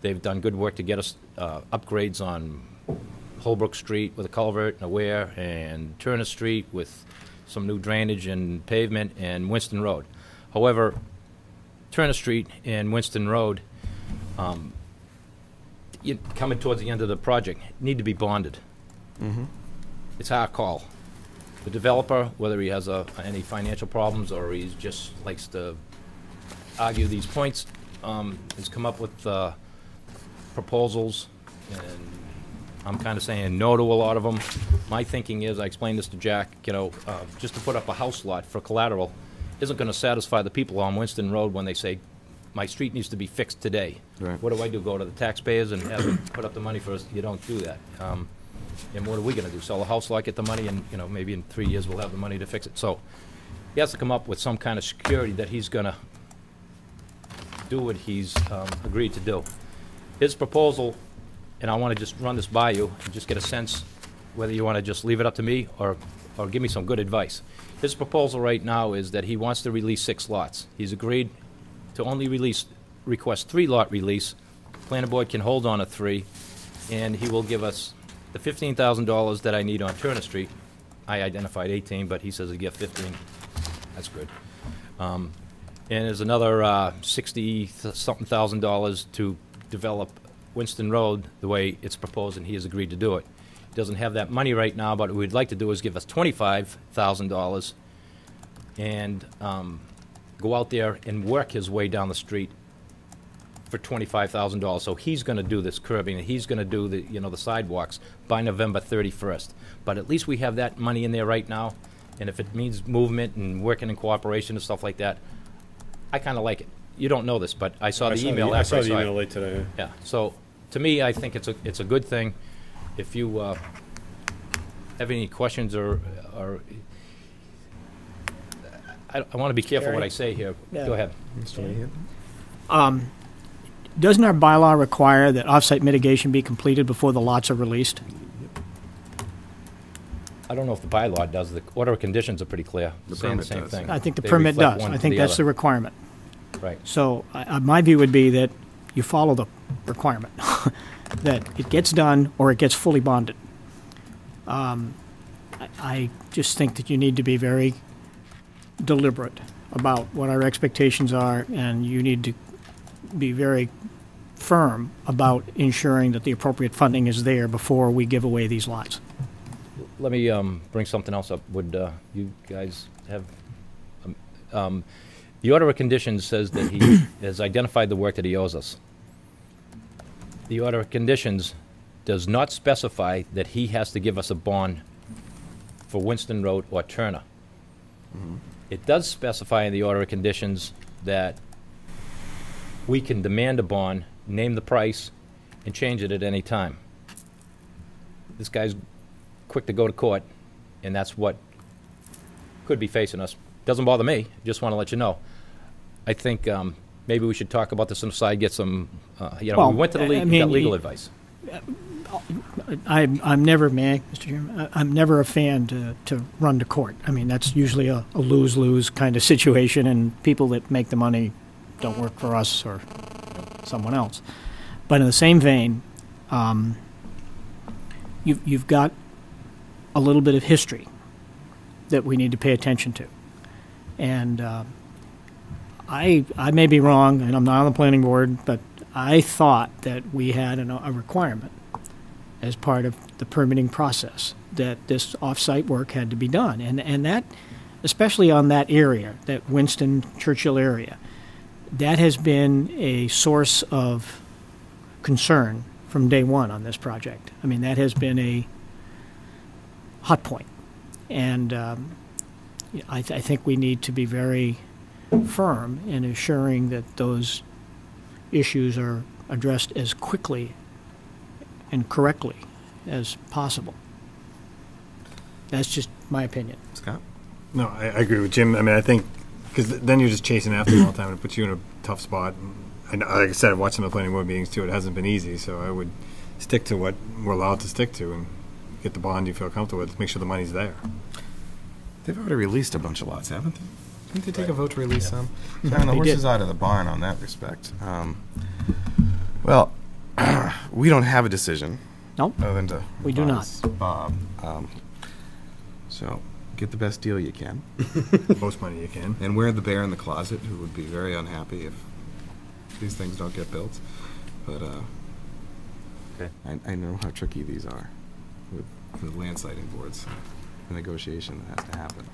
They've done good work to get us uh, upgrades on Holbrook Street with a culvert and a weir, and Turner Street with some new drainage and pavement, and Winston Road. However, Turner Street and Winston Road, um, you, coming towards the end of the project, need to be bonded. It's our call. The developer, whether he has uh, any financial problems or he just likes to argue these points, um, has come up with uh, proposals and I'm kind of saying no to a lot of them. My thinking is, I explained this to Jack, you know, uh, just to put up a house lot for collateral isn't going to satisfy the people on Winston Road when they say, my street needs to be fixed today. Right. What do I do, go to the taxpayers and have them put up the money for us? You don't do that. Um, And what are we going to do, sell a house lot, get the money, and, you know, maybe in three years we'll have the money to fix it? So he has to come up with some kind of security that he's going to do what he's um, agreed to do. His proposal, and I want to just run this by you and just get a sense whether you want to just leave it up to me or, or give me some good advice. His proposal right now is that he wants to release six lots. He's agreed to only release, request three lot release. Planning board can hold on to three, and he will give us the fifteen thousand dollars that I need on Turner Street. I identified eighteen, but he says he get fifteen. That's good. Um, And there's another uh, sixty-something thousand dollars to develop Winston Road the way it's proposed, and he has agreed to do it. He Doesn't have that money right now, but what we'd like to do is give us twenty-five thousand dollars and um, go out there and work his way down the street for twenty-five thousand dollars. So he's gonna do this curbing, and he's gonna do the, you know, the sidewalks by November thirty-first. But at least we have that money in there right now, and if it means movement and working in cooperation and stuff like that, I kinda like it. You don't know this, but I saw the email I after saw the email it. late today. Yeah, so, to me, I think it's a, it's a good thing. If you, uh, have any questions or, or, I, I wanna be careful what I say here. Yeah. Go ahead. Um, Doesn't our bylaw require that off-site mitigation be completed before the lots are released? I don't know if the bylaw does. The order of conditions are pretty clear, The saying the permit same does, thing. I think the They permit does. I to think that's the requirement. Right. So I- my view would be that you follow the requirement, that it gets done or it gets fully bonded. Um, I I just think that you need to be very deliberate about what our expectations are, and you need to be very firm about ensuring that the appropriate funding is there before we give away these lots. Let me um, bring something else up. Would uh, you guys have, um, um, the order of conditions says that he has identified the work that he owes us. The order of conditions does not specify that he has to give us a bond for Winston Road or Turner. Mm-hmm. It does specify in the order of conditions that we can demand a bond, name the price, and change it at any time. This guy's quick to go to court, and that's what could be facing us. Doesn't bother me, just want to let you know. I think um, maybe we should talk about this on the side, get some, uh, you know, Well, we went to the I- I league, mean, got legal advice. I'm, I'm never, may I, Mr. Chairman, I- I'm never a fan to, to run to court. I mean, that's usually a, a lose-lose kind of situation, and people that make the money don't work for us or someone else. But in the same vein, um, you've, you've got a little bit of history that we need to pay attention to. And uh, I, I may be wrong, and I'm not on the planning board, but I thought that we had an, a requirement as part of the permitting process that this off-site work had to be done, and and that, especially on that area, that Winston Churchill area, that has been a source of concern from day one on this project. I mean, that has been a hot point, and um, I, th- I think we need to be very firm in assuring that those issues are addressed as quickly and correctly as possible. That's just my opinion. Scott? No, I, I agree with Jim. I mean, I think because then you're just chasing after them all the time, and it puts you in a tough spot. And I, like I said, watching the planning board meetings too, it hasn't been easy. So I would stick to what we're allowed to stick to and get the bond you feel comfortable with. Make sure the money's there. They've already released a bunch of lots, haven't they? Didn't they take a vote to release some? So, I mean, the They horse did. is out of the barn on that respect. Um, well, we don't have a decision Nope. other than to We do not. advise Bob. Um, so get the best deal you can, Most money you can. and wear the bear in the closet, who would be very unhappy if these things don't get built. But uh, Okay. I, I know how tricky these are with the land sighting boards. The negotiation that has to happen.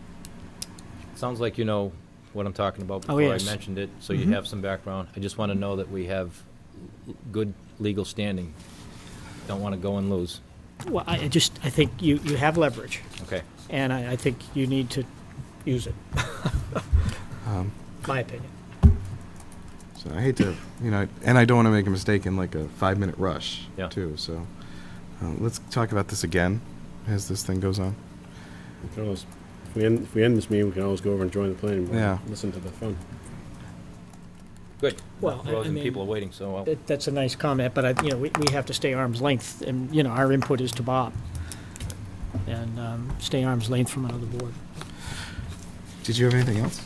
Sounds like you know what I'm talking about Oh, before I yes. mentioned it, so you Mhm. have some background. I just want to know that we have l- good legal standing don't want to go and lose. Well, I I just, I think you, you have leverage, Okay. and I, I think you need to use it. Um, My opinion. So I hate to, you know, and I don't want to make a mistake in like a five-minute rush, Yeah. too. So uh, let's talk about this again as this thing goes on. We can always, if we end, if we end this meeting, we can always go over and join the planning board. Yeah. Listen to the fun. Good. Well, I- I Rosen, mean- people are waiting, so I'll, That- That's a nice comment, but I, you know, we, we have to stay arm's length, and, you know, our input is to Bob. And, um, stay arm's length from another board. Did you have anything else?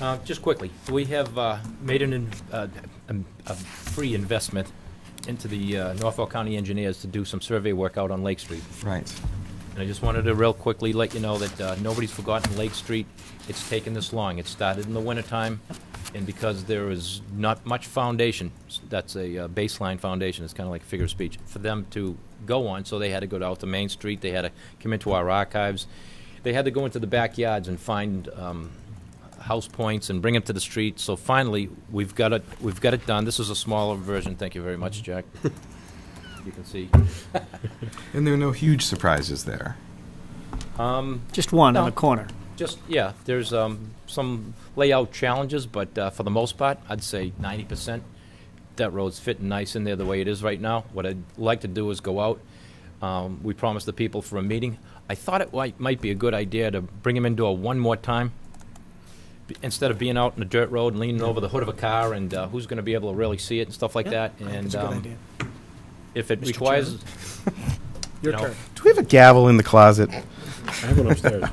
Uh, Just quickly, we have uh, made an, in- uh, a a free investment into the uh, Norfolk County engineers to do some survey work out on Lake Street. Right. And I just wanted to real quickly let you know that uh, nobody's forgotten Lake Street. It's taken this long. It started in the wintertime, and because there is not much foundation, that's a uh, baseline foundation, it's kind of like a figure of speech, for them to go on, so they had to go out to Main Street, they had to come into our archives. They had to go into the backyards and find um, house points and bring them to the street. So finally, we've got it, we've got it done. This is a smaller version. Thank you very much, Jack. You can see. And there are no huge surprises there. Um, Just one on No. the corner. Just, yeah, there's um, some layout challenges, but uh, for the most part, I'd say 90%. That road's fitting nice in there the way it is right now. What I'd like to do is go out. Um, We promised the people for a meeting. I thought it might might be a good idea to bring them into a one more time, B- instead of being out in the dirt road and leaning over the hood of a car, and uh, who's going to be able to really see it and stuff like that. And That's a good um, idea. If it Mr. requires, Your you know, turn. Do we have a gavel in the closet? I have one upstairs.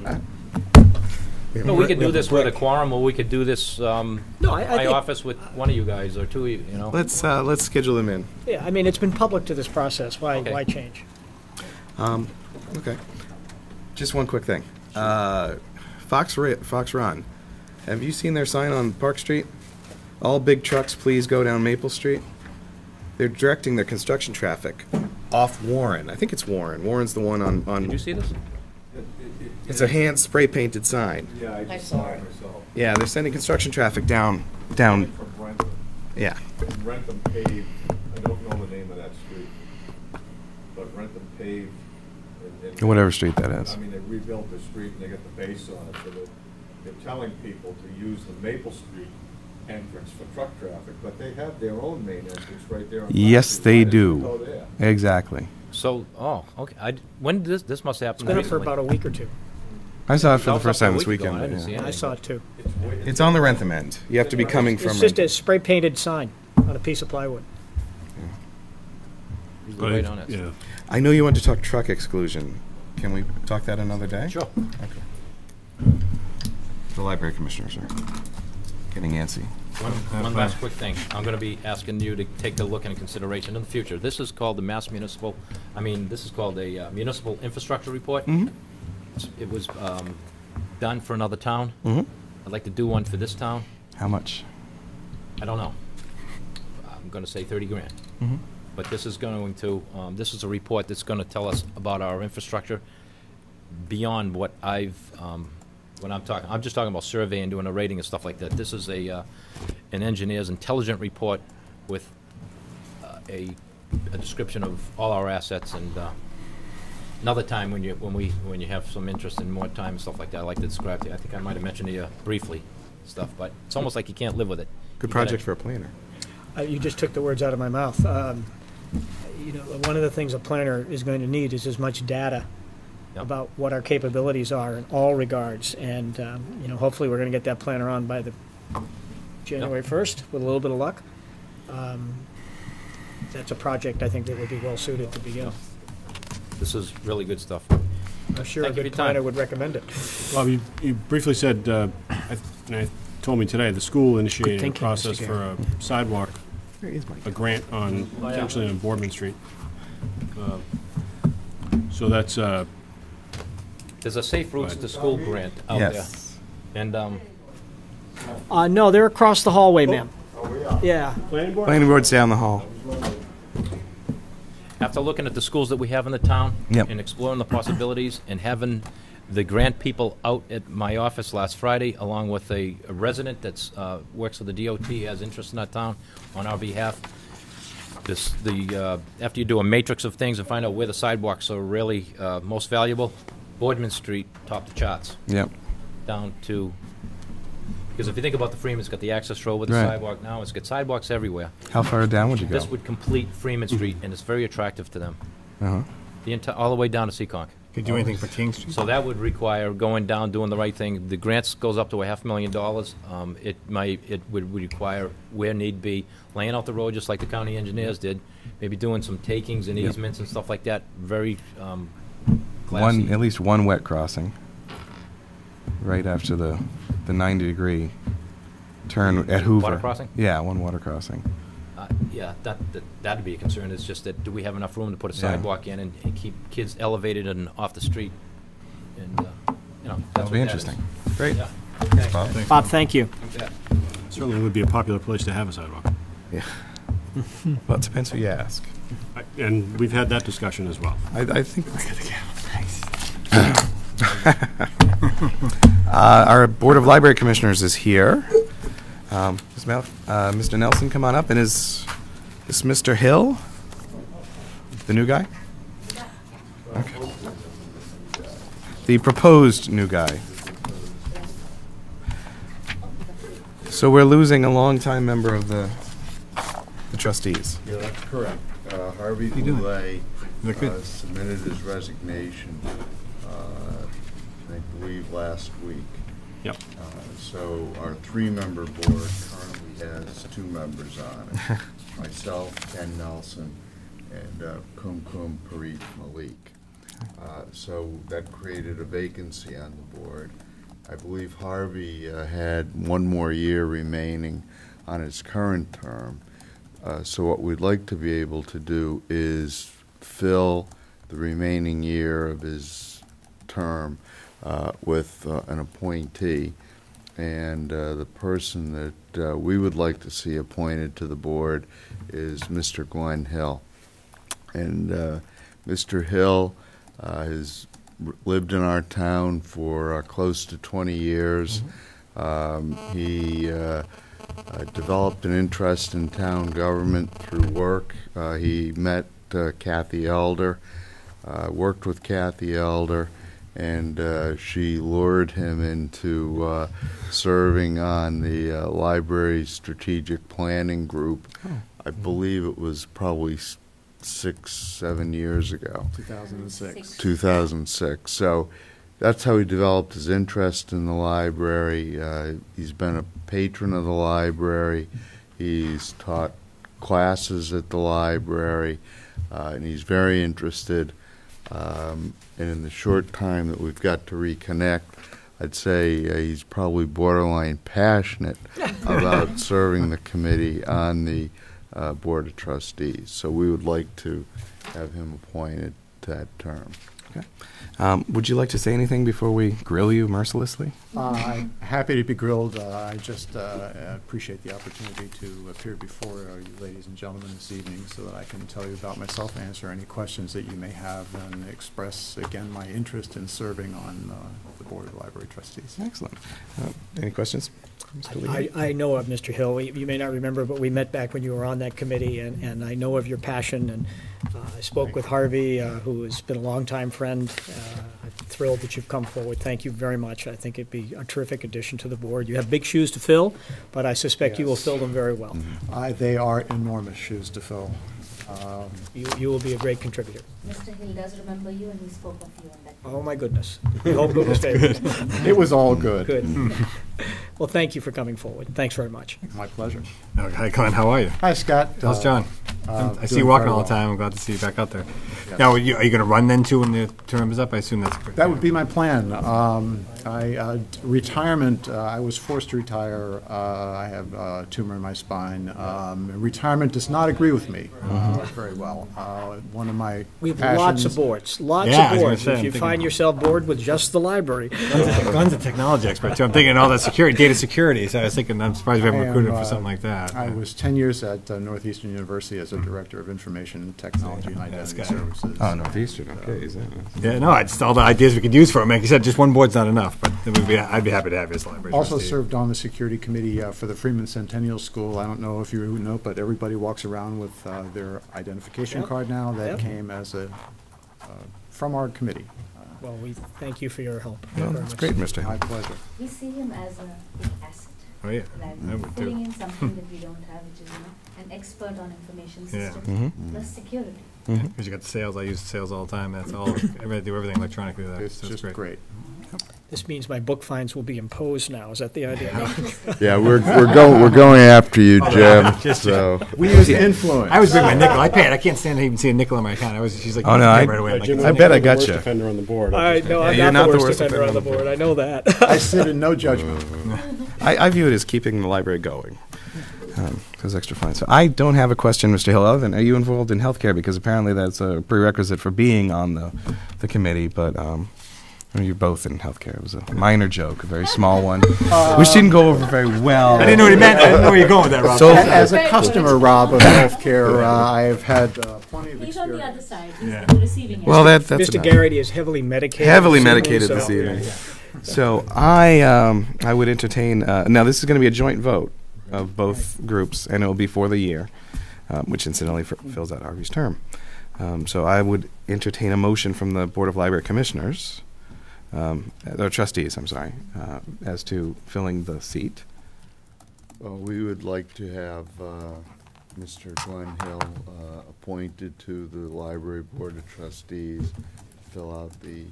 no, we could do this with a quorum, or we could do this um, No, I, I my think, office with one of you guys, or two of you, you know? Let's uh, let's schedule them in. yeah, I mean, it's been public to this process. Why, Okay. why change? Um, okay. Just one quick thing. Uh, Fox Ra- Fox Run. Have you seen their sign on Park Street? All big trucks, please go down Maple Street. They're directing their construction traffic off Warren. I think it's Warren. Warren's the one on on. Did you see this? It's a hand spray painted sign. Yeah, I just saw it myself. Yeah, they're sending construction traffic down down. From Wrentham, Yeah. Wrentham paved, I don't know the name of that street, but Wrentham paved. and- and- Whatever street that is. I mean, they rebuilt the street and they got the base on it, so they're, they're telling people to use the Maple Street entrance for truck traffic, but they have their own main entrance right there on. Yes, Street. they Why didn't do. Oh, Go there. Exactly. So, oh, okay. I, when did this, this must have It's happened been up for recently. about a week or two. I saw it for That the was first a time this week ago. weekend. I didn't yeah. see it. I saw it too. It's way- It's on the Wrentham end. You have to be coming from. It's just a Wrentham. spray painted sign on a piece of plywood. Right on it. Yeah. I know you want to talk truck exclusion. Can we talk that another day? Sure. Okay. The library commissioners are getting antsy. One, one last quick thing. I'm going to be asking you to take a look into consideration in the future. This is called the Mass Municipal, I mean, this is called a uh, Municipal Infrastructure Report. Mm-hmm. It was um, done for another town. Mm-hmm. I'd like to do one for this town. How much? I don't know. I'm going to say 30 grand. But this is going to, um, this is a report that's going to tell us about our infrastructure beyond what I've, um, when I'm talking, I'm just talking about survey and doing a rating and stuff like that. This is a, uh, an engineer's intelligent report with uh, a, a description of all our assets and, uh, another time when you, when we, when you have some interest and more time and stuff like that, I'd like to describe to you. I think I might have mentioned to you briefly stuff, but it's almost like you can't live with it. Good You gotta- project for a planner. Uh, You just took the words out of my mouth. Um, You know, one of the things a planner is going to need is as much data Yep. about what our capabilities are in all regards. And, um, you know, hopefully, we're going to get that planner on by the January 1st with a little bit of luck. Um, That's a project I think that would be well-suited to begin. This is really good stuff. I'm sure a Thank you for good time. planner would recommend it. Bob, you, you briefly said, uh, I- and I told me today, the school initiated a thinking, Mr. process for a sidewalk, There is my. a grant on, potentially on Boardman Street. Uh, So that's, uh, There's a Safe Routes to School grant out there. Yes. And um, Uh, no, they're across the hallway, ma'am. Yeah. planning board? Planning board's down the hall. after looking at the schools that we have in the town Yep. and exploring the possibilities and having the grant people out at my office last Friday, along with a, a resident that's uh, works for the DOT, has interest in that town on our behalf, this, the, uh, after you do a matrix of things and find out where the sidewalks are really uh, most valuable, Boardman Street topped the charts, Yep. down to, because if you think about the Freeman, it's got the access road with the Right. sidewalk now, it's got sidewalks everywhere. How far down would you go? This would complete Freeman Street, and it's very attractive to them. Uh-huh. The entire, all the way down to Seekonk. Could do anything for King Street? So that would require going down, doing the right thing. The grants goes up to a half million dollars. Um, It might, it would require, where need be, laying out the road just like the county engineers did, maybe doing some takings and Yep. easements and stuff like that, very um, One, at least one wet crossing, right after the, the 90-degree turn at Hoover. Water crossing? Yeah, one water crossing. Uh, Yeah, that, that- that'd be a concern, it's just that, do we have enough room to put a Yeah. sidewalk in and and keep kids elevated and off the street? And, uh, you know, that's That'll be what that is. interesting. Great. Yeah. Thanks. Bob? Bob, thank you. You bet. Certainly would be a popular place to have a sidewalk. Yeah. Well, it depends who you ask. I- And we've had that discussion as well. I, I think. uh, our Board of Library Commissioners is here. Um, Ms. Mel- uh, Mr. Nelson, come on up. And is this Mr. Hill? The new guy? Okay. The proposed new guy. So we're losing a longtime member of the, the trustees. Yeah, that's correct. Uh, Harvey you doing? Boulay Look good. uh, submitted his resignation, uh, I believe, last week. Yep. Uh, So our three-member board currently has two members on it. Myself, Ken Nelson, and uh, Kumkum Parikh Malik. Uh, So that created a vacancy on the board. I believe Harvey uh, had one more year remaining on his current term. Uh, So what we'd like to be able to do is fill the remaining year of his term uh, with uh, an appointee. And uh, the person that uh, we would like to see appointed to the board is Mr. Glenn Hill. And uh, Mr. Hill uh, has lived in our town for uh, close to 20 years. Um, He uh, uh, developed an interest in town government through work. Uh, He met uh, Kathy Elder, uh, worked with Kathy Elder, and uh, she lured him into uh, serving on the uh, library strategic planning group. I believe it was probably six, seven years ago. 2006. 2006. So that's how he developed his interest in the library. Uh, he's been a patron of the library. He's taught classes at the library, uh, and he's very interested. Um, and in the short time that we've got to reconnect, I'd say uh, he's probably borderline passionate about serving the committee on the uh, Board of Trustees. So we would like to have him appointed to that term. Um, would you like to say anything before we grill you mercilessly? Uh, I'm happy to be grilled. Uh, I just uh, appreciate the opportunity to appear before uh, you ladies and gentlemen this evening so that I can tell you about myself, answer any questions that you may have, and express again my interest in serving on uh, the Board of Library Trustees. Excellent. Uh, any questions? Mr. Lee? I, I know of Mr. Hill. You you may not remember, but we met back when you were on that committee, and, and I know of your passion. And uh, I spoke with Harvey, uh, who has been a longtime friend. Uh, I'm thrilled that you've come forward. Thank you very much. I think it'd be a terrific addition to the board. You have big shoes to fill, but I suspect you will Yes. fill them very well. I, they are enormous shoes to fill. Um, You, you will be a great contributor. Mr. Hill does remember you and he spoke of you on that. Oh, my goodness. We hope it was favorable. It was all good. Good. Well, thank you for coming forward. Thanks very much. My pleasure. Oh, Hi, Glenn, how are you? Hi, Scott. How's Uh, John? uh, I see doing you walking very all the well. time. I'm glad to see you back out there. Yes. Now, are you, are you going to run then too when the term is up? I assume that's. That would be my plan. Um, I, uh, retirement, uh, I was forced to retire. Uh, I have a tumor in my spine. Um, retirement does not agree with me uh, very well. Uh, one of my We have lots of passions- boards, lots Yeah, I of was gonna boards. say, If I'm you thinking- find yourself bored with just the library, Glenn's a technology expert too. I'm thinking all that security, data security. So I was thinking, I'm surprised we haven't I am, recruited for uh, something like that. I was 10 years at uh, Northeastern University as a director of information technology and That's identity good. services. Oh, Northeastern, okay. Is that, Yeah, no, it's all the ideas we could use for him. Like you said, just one board's not enough. Enough, but we'd be, I'd be happy to have you as library Also trustee. served on the security committee uh, for the Freeman Centennial School. I don't know if you know, but everybody walks around with uh, their identification Yep. card now. That Yep. came as a, uh, from our committee. Well, we thank you for your help. Well, very that's much. great, Mr. My Hill. pleasure. We see him as a big asset. Oh, yeah. Like I would too. filling in something that we don't have, which is, you know, an expert on information Yeah. systems, Mhm. plus security. Because you got the sales, I use sales all the time, that's all, I do everything electronically, that's, It's that's just great. Great. This means my book fines will be imposed now. Is that the idea? Yeah, we're, we're going, we're going after you, Jim, so. We use influence. I always bring my nickel, I pay it, I can't stand to even see a nickel in my account, I was, she's like, Oh, no, I- right away. I'm like, Jim, "It's bet I I'm the got worst you. offender on the board. I I'll just- know, I'm you're not the worst offender on the board. board. I know that. I sit in no judgment. I, I view it as keeping the library going. Because extra fine. So I don't have a question, Mr. Hill, other than, are you involved in healthcare? Because apparently that's a prerequisite for being on the, the committee, but, um, or you're both in healthcare. It was a minor joke, a very small one, which didn't go over very well. I didn't know what he meant, I didn't know where you're going with that, Rob. So- As a customer, Rob, of healthcare, uh, I have had uh, plenty of He's on the other side, he's Yeah. the receiving end. Well, that, that's Mr. about. Garrity is heavily medicated. heavily this evening, medicated so- this evening. So I, um, I would entertain. Uh, now this is going to be a joint vote of both groups, and it will be for the year, um, which incidentally f- fills out Harvey's term. Um, so I would entertain a motion from the Board of Library Commissioners, um, or trustees. I'm sorry, uh, as to filling the seat. Well, we would like to have uh, Mr. Glenn Hill uh, appointed to the Library Board of Trustees, to fill out the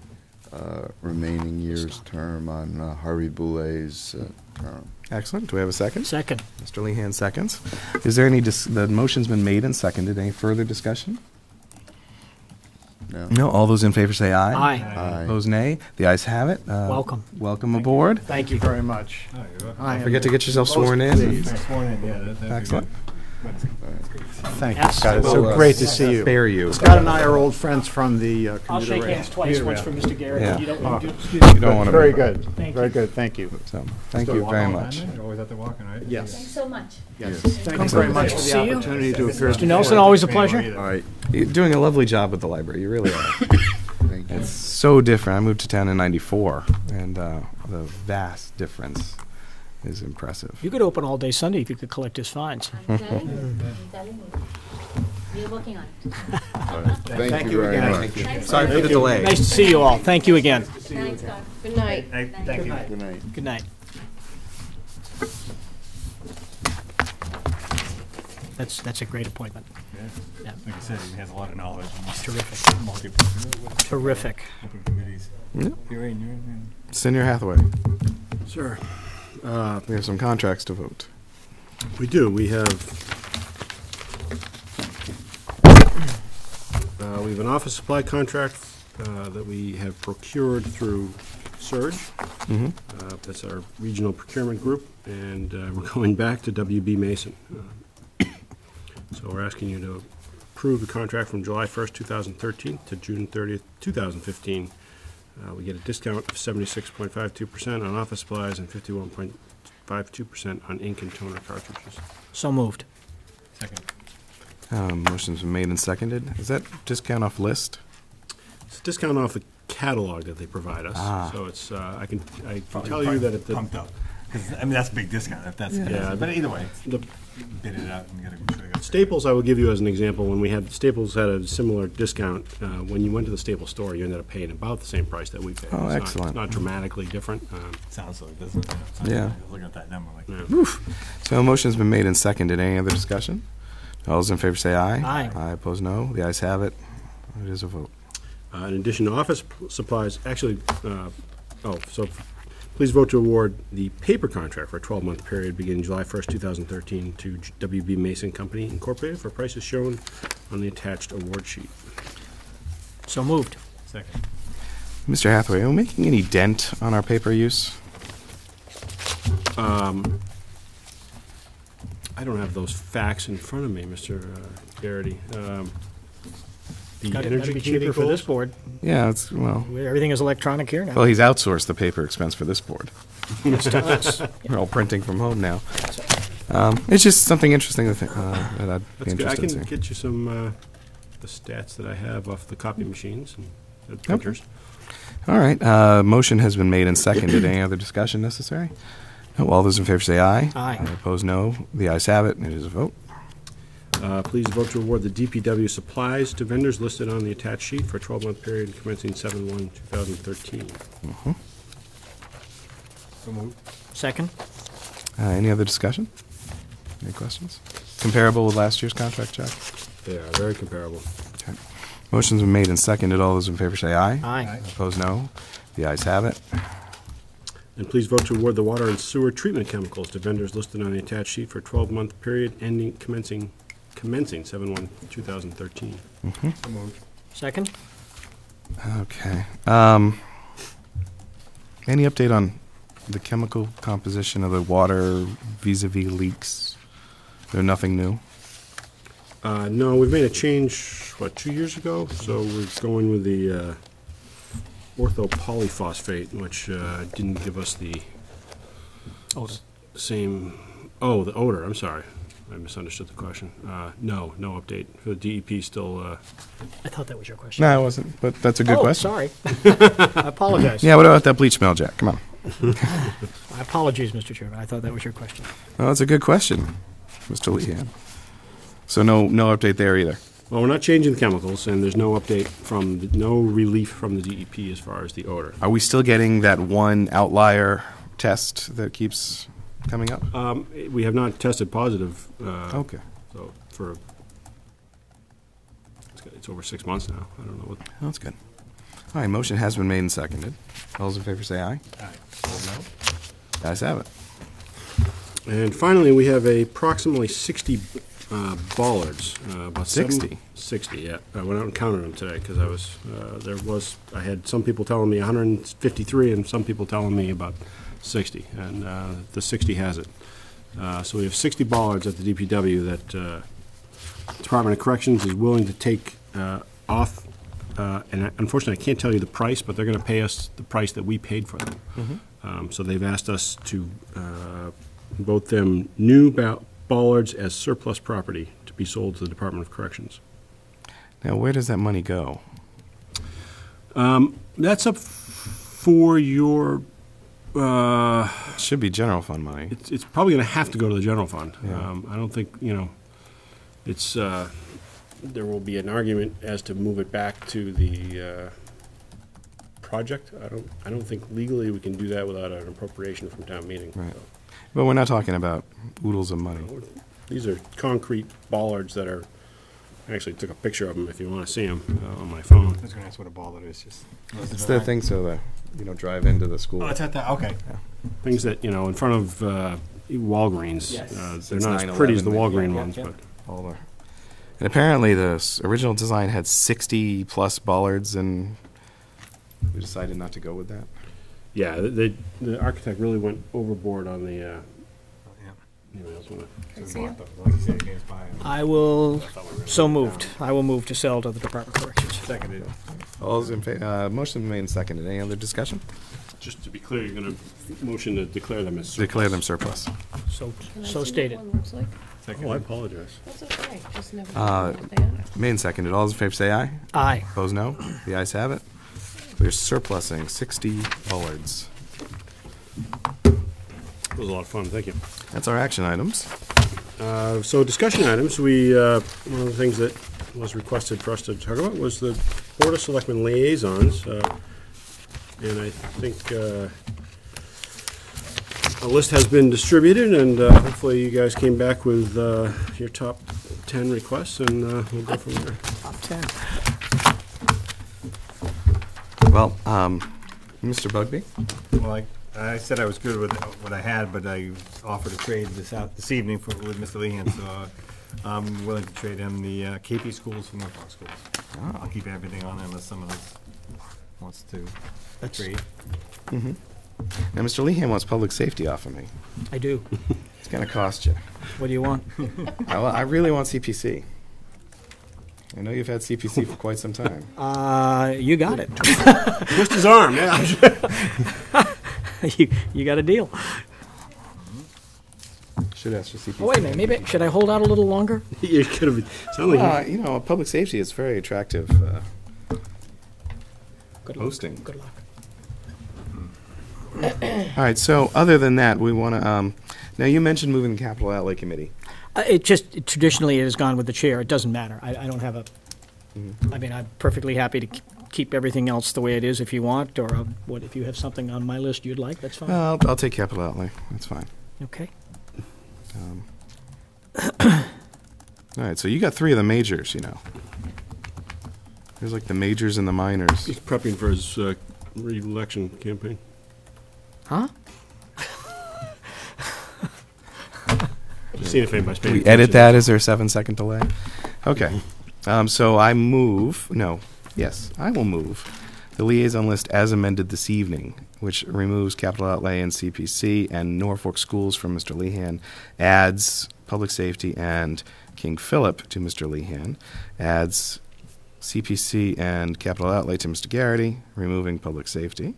uh, remaining year's term on uh, Harvey Boulay's uh, term. Excellent. Do we have a second? Second. Mr. Lehan seconds. Is there any? Dis- the motion's been made and seconded. Any further discussion? No? No. All those in favor say aye. Aye. Aye. Opposed, nay. The ayes have it. Uh, Welcome. Welcome aboard. Thank you very much. Oh, you're. I Forget to get yourself sworn in. Sworn in, yeah, that- that'd be Excellent. Good. Thank you, Scott. It's so uh, great to see you. Spare you. Scott and I are old friends from the uh, I'll shake rail. hands twice, once for Mr. Garrity. Yeah. You don't Oh. want to do You don't want to. Very good. Thank Very you. good. Thank you. So, thank you very much. You're always out there walking, right? Yes. Thanks so much. Yes. Thank you very much for See the you. opportunity to appear. Mr. Nelson, always a pleasure. All right, You're doing a lovely job with the library. You really are. thank you. it's so different. I moved to town in '94, and uh, the vast difference is impressive. You could open all day Sunday if you could collect his fines. I'm telling you, I'm telling you. We're working on it. Thank Thank you you very again. much. Sorry for the delay. Nice to see you all. Thank you again. Thanks, Scott. Good night. Hey, Thank Thank you. Good night. Good night. That's, that's a great appointment. Yeah. Like I said, he has a lot of knowledge. he's Terrific. multi- Terrific. open committees. Yep. You're in, you're in. Senior Hathaway, Sir, uh, we have some contracts to vote. we do, we have, uh, we have an office supply contract uh, that we have procured through SERSG. Mm-hmm. Uh, That's our regional procurement group, and uh, we're going back to WB Mason. Uh, So we're asking you to approve the contract from July 1st, 2013 to June 30th, 2015. Uh, We get a discount of 76.52% on office supplies and 51.52% on ink and toner cartridges. So moved. Second. Um, motion's been made and seconded. Is that discount off list? It's a discount off the catalog that they provide us. Ah. So it's, uh, I can, I can tell you that at the, Pumped up. 'Cause, I mean, that's a big discount if that's, Yeah. but either way, the bid it out and you gotta sure got. Staples, I will give you as an example, when we had, Staples had a similar discount, uh, when you went to the Staples store, you ended up paying about the same price that we paid. Oh, It's not- excellent. It's not dramatically different. um, Sounds like, doesn't it? Sounds Yeah. like- Looking at that number, like. yeah. So a motion's been made and seconded. Any other discussion? All those in favor say aye. Aye. Aye, opposed, no. The ayes have it. It is a vote. Uh, In addition to office p- supplies, actually, uh, oh, so please vote to award the paper contract for a 12-month period beginning July 1st, 2013 to J- WB Mason Company Incorporated for prices shown on the attached award sheet. So moved. Second. Mr. Hathaway, are we making any dent on our paper use? I don't have those facts in front of me, Mr. uh, Garrity. Um, The Got to energy be committee cheaper for this board. Yeah, it's, well, Everything is electronic here now. well, he's outsourced the paper expense for this board. It's tough. It's- We're all printing from home now. Um, it's just something interesting to think, uh, that I'd be That's good. I interested in can seeing. get you some, uh, the stats that I have off the copy machines. and uh, printers. All right, uh, motion has been made and seconded. Any other discussion necessary? No, all those in favor say aye. Aye. Opposed, no. The ayes have it, and it is a vote. Uh, Please vote to award the DPW supplies to vendors listed on the attached sheet for a 12-month period commencing 7/1/2013. Second? Uh, any other discussion? Any questions? Comparable with last year's contract, Jack? They are very comparable. Okay. Motion's been made and seconded. All those in favor say aye. Aye. Opposed, no. The ayes have it. And please vote to award the water and sewer treatment chemicals to vendors listed on the attached sheet for a 12-month period ending commencing, commencing 7/1/2013. Second? Okay. Um, any update on the chemical composition of the water vis-a-vis leaks? There's nothing new? Uh, No, we've made a change, what, two years ago? So we're going with the uh, orthopolyphosphate, which uh, didn't give us the Odor. same, oh, the odor, I'm sorry. I misunderstood the question. Uh, No, no update. The DEP still, uh, I thought that was your question. No, it wasn't, but that's a good oh, question. sorry. I apologize. Yeah, what about that bleach smell, Jack? Come on. My apologies, Mr. Chairman. I thought that was your question. Well, that's a good question, Mr. Lehan. So no, no update there either. well, we're not changing the chemicals, and there's no update from, the- no relief from the DEP as far as the odor. Are we still getting that one outlier test that keeps coming up? Um, We have not tested positive. uh, Okay. So for, it's got- it's over six months now. I don't know what, That's good. All right, motion has been made and seconded. All those in favor say aye. Aye. Guys have it. And finally, we have approximately 60 uh, bollards. uh, about seven- 60? 60, yeah. I went out and counted them today because I was, uh, there was, I had some people telling me 153 and some people telling me about 60. And uh, the 60 has it. Uh, So we have 60 bollards at the DPW that uh, Department of Corrections is willing to take uh, off. uh, And unfortunately, I can't tell you the price, but they're going to pay us the price that we paid for them. Um, So they've asked us to uh, vote them new ba- bollards as surplus property to be sold to the Department of Corrections. Now, where does that money go? That's up for your, uh, It should be general fund money. it's, it's probably going to have to go to the general fund. Yeah. Um, I don't think, you know, it's, uh, there will be an argument as to move it back to the uh, project. I don't, I don't think legally we can do that without an appropriation from town meeting. Right. So, But we're not talking about oodles of money. These are concrete bollards that are, I actually took a picture of them if you want to see them on my phone. I was going to ask what a ball it is. Just It's the thing so that you don't drive into the school. Oh, it's at that. Okay. Things that, you know, in front of uh, Walgreens. Yes. Uh, They're Since not as pretty as the 9/11, Walgreen yeah, ones, yeah. but All the- And apparently, the s- original design had 60 plus bollards, and we decided not to go with that. yeah, the, the architect really went overboard on the, uh, Yeah. Anybody else wanna? So we like you said, against buy 'em. I will, so moved. I will move to sell to the Department of Corrections. Seconded. All those in favor, uh, motion made and seconded. Any other discussion? Just to be clear, you're gonna motion to declare them as surplus. Declare them surplus. So, Can I so see stated. what one looks like? Oh, I apologize. That's okay, just never Uh, know what they are. Made and seconded. All those in favor say aye. Aye. Opposed, no. The ayes have it. We're surplusing 60 bollards. It was a lot of fun, thank you. That's our action items. Uh, So discussion items, we, uh, one of the things that was requested for us to talk about was the Board of Selectmen liaisons. uh, And I think uh, a list has been distributed, and uh, hopefully you guys came back with uh, your top 10 requests, and uh, we'll go from there. Top 10. Well, um, Mr. Bugbee? Well, I, I said I was good with what I had, but I offered a trade this out, this evening for, with Mr. Lehan, so uh, I'm willing to trade him the uh, KP schools for Norfolk schools. I'll keep everything on unless someone else wants to That's- trade. Now, Mr. Lehan wants public safety off of me. I do. It's going to cost you. What do you want? I, I really want CPC. I know you've had CPC for quite some time. Uh, you got it. Twist his arm, yeah. You, you got a deal. Should ask for CPC. Oh, wait a minute, maybe, should I hold out a little longer? You could have, sounded like, Uh, you know, public safety is very attractive. Uh, Good luck. hosting. Good luck. All right, so other than that, we want to, um, now you mentioned moving the capital outlay committee. Uh, It just, traditionally, it has gone with the chair. It doesn't matter. I, I don't have a, Mm-hmm. I mean, I'm perfectly happy to k- keep everything else the way it is if you want, or uh, what, if you have something on my list you'd like, that's fine. I'll, I'll take capital outlay, that's fine. Okay. Um, All right, so you got three of the majors, you know. There's like the majors and the minors. He's prepping for his uh, re-election campaign. Huh? Just seeing if anybody's paying We attention. edit that, is there a seven-second delay? Okay, um, so I move, no, yes, I will move the liaison list as amended this evening, which removes capital outlay and CPC and Norfolk Schools from Mr. Lehan, adds public safety and King Philip to Mr. Lehan, adds CPC and capital outlay to Mr. Garrity, removing public safety,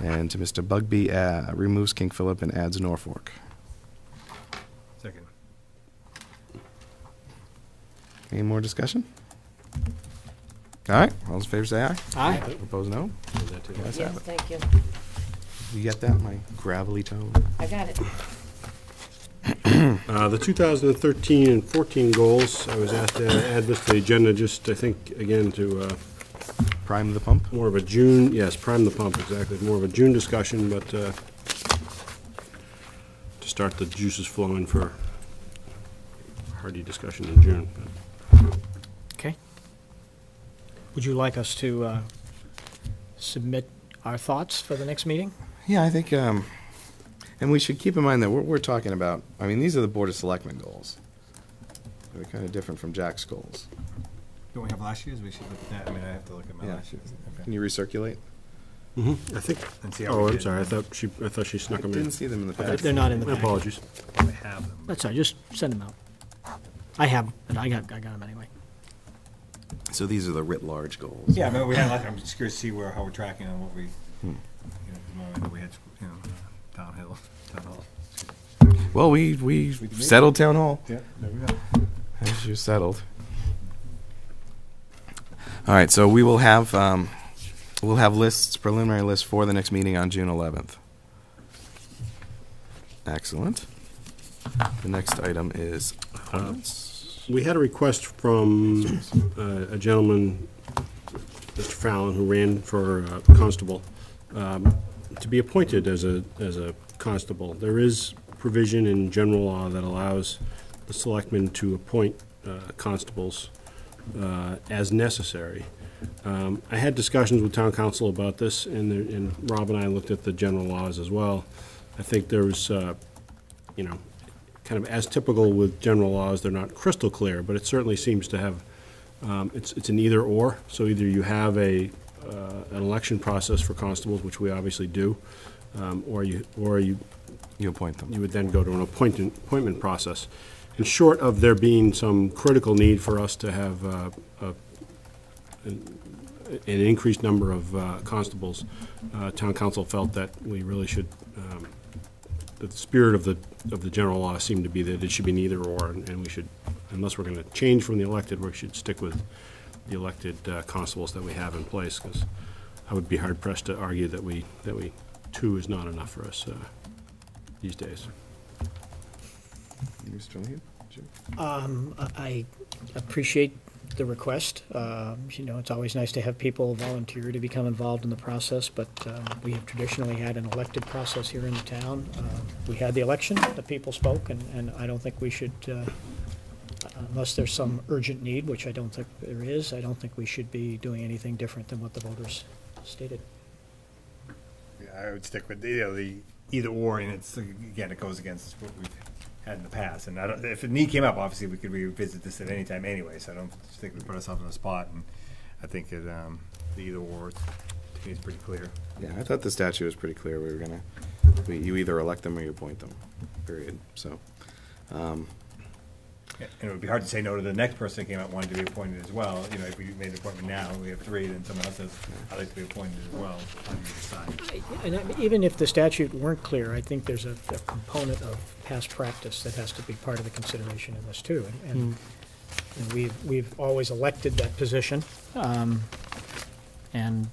and to Mr. Bugbee, uh, removes King Philip and adds Norfolk. Second. Any more discussion? All right, all those in favor say aye. Aye. Opposed, no? Ayes Yes, thank you. You get that, my gravelly tone? I got it. Uh, The 2013 and 14 goals, I was asked to add this to the agenda, just, I think, again, to uh, Prime the pump? more of a June, yes, prime the pump, exactly, more of a June discussion, but uh, to start the juices flowing for hearty discussion in June. Okay. Would you like us to uh, submit our thoughts for the next meeting? Yeah, I think, um, and we should keep in mind that we're, we're talking about, I mean, these are the Board of Selectmen goals. They're kind of different from Jack's goals. Don't we have last year's? We should look at that. I mean, I have to look at my Yeah. last year's. Can Okay. you recirculate? Mhm. I think, And see how oh, we I'm did. sorry, I thought she, I thought she I snuck them in. didn't see them in the They're past. they're not in the My packet. apologies. I have them. That's all right, just send them out. I have, but I got, I got them anyway. So these are the writ large goals. Yeah, no, we had, last- I'm just curious to see where, how we're tracking on what we, you know, 'cause when we had, you know, downhill, town hall. Well, we, we settled town hall. Yeah, there we go. As you settled. All right, so we will have, um, we'll have lists, preliminary lists for the next meeting on June 11th. Excellent. The next item is comments. We had a request from uh, a gentleman, Mr. Fallon, who ran for uh, constable, um, to be appointed as a, as a constable. There is provision in general law that allows the selectmen to appoint uh, constables as necessary. Um, I had discussions with town counsel about this, and Rob and I looked at the general laws as well. I think there was, you know, kind of as typical with general laws, they're not crystal clear, but it certainly seems to have, um, it's, it's an either or. So either you have a, uh, an election process for constables, which we obviously do, um, or you, or you, You appoint them. you would then go to an appointment, appointment process. And short of there being some critical need for us to have uh, a- an an increased number of uh, constables, uh, town counsel felt that we really should, um, the spirit of the, of the general law seemed to be that it should be neither or, and and we should, unless we're going to change from the elected, we should stick with the elected uh, constables that we have in place, because I would be hard pressed to argue that we, that we, two is not enough for us uh, these days. Mr. Lehan? Jim? Um, I I appreciate the request. Um, You know, it's always nice to have people volunteer to become involved in the process, but um, we have traditionally had an elected process here in the town. Uh, We had the election, the people spoke, and, and I don't think we should, uh, unless there's some urgent need, which I don't think there is, I don't think we should be doing anything different than what the voters stated. Yeah, I would stick with, you know, the either or, and it's, again, it goes against what we've had in the past. And I don't, if a need came up, obviously, we could revisit this at any time anyway, so I don't think we put ourselves in a spot. And I think it, um, the either or, to me, is pretty clear. Yeah, I thought the statute was pretty clear. We were gonna, you either elect them or you appoint them, period. So, um, And it would be hard to say no to the next person that came out wanting to be appointed as well. You know, if we made an appointment now, we have three, then someone else says, I'd like to be appointed as well, on either side. And I- even if the statute weren't clear, I think there's a, a component of past practice that has to be part of the consideration in this too. And- And, and we've, we've always elected that position. um, And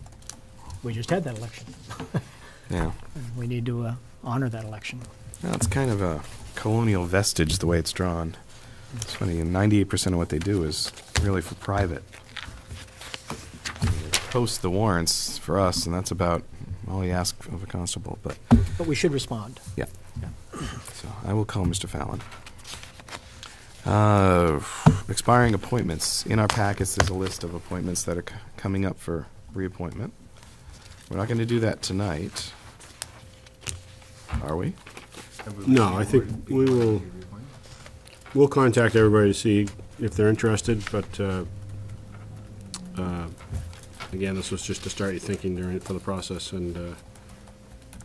we just had that election. Yeah. and We need to uh, honor that election. Well, it's kind of a colonial vestige the way it's drawn. It's funny, and 98% of what they do is really for private. They Post the warrants for us, and that's about all you ask of a constable. But But we should respond. yeah, so I will call Mr. Fallon. Uh, expiring appointments. In our packets, there's a list of appointments that are c- coming up for reappointment. We're not going to do that tonight, are we? No, I think we will, we'll contact everybody to see if they're interested, but, uh, uh, again, this was just to start you thinking during, for the process, and, uh,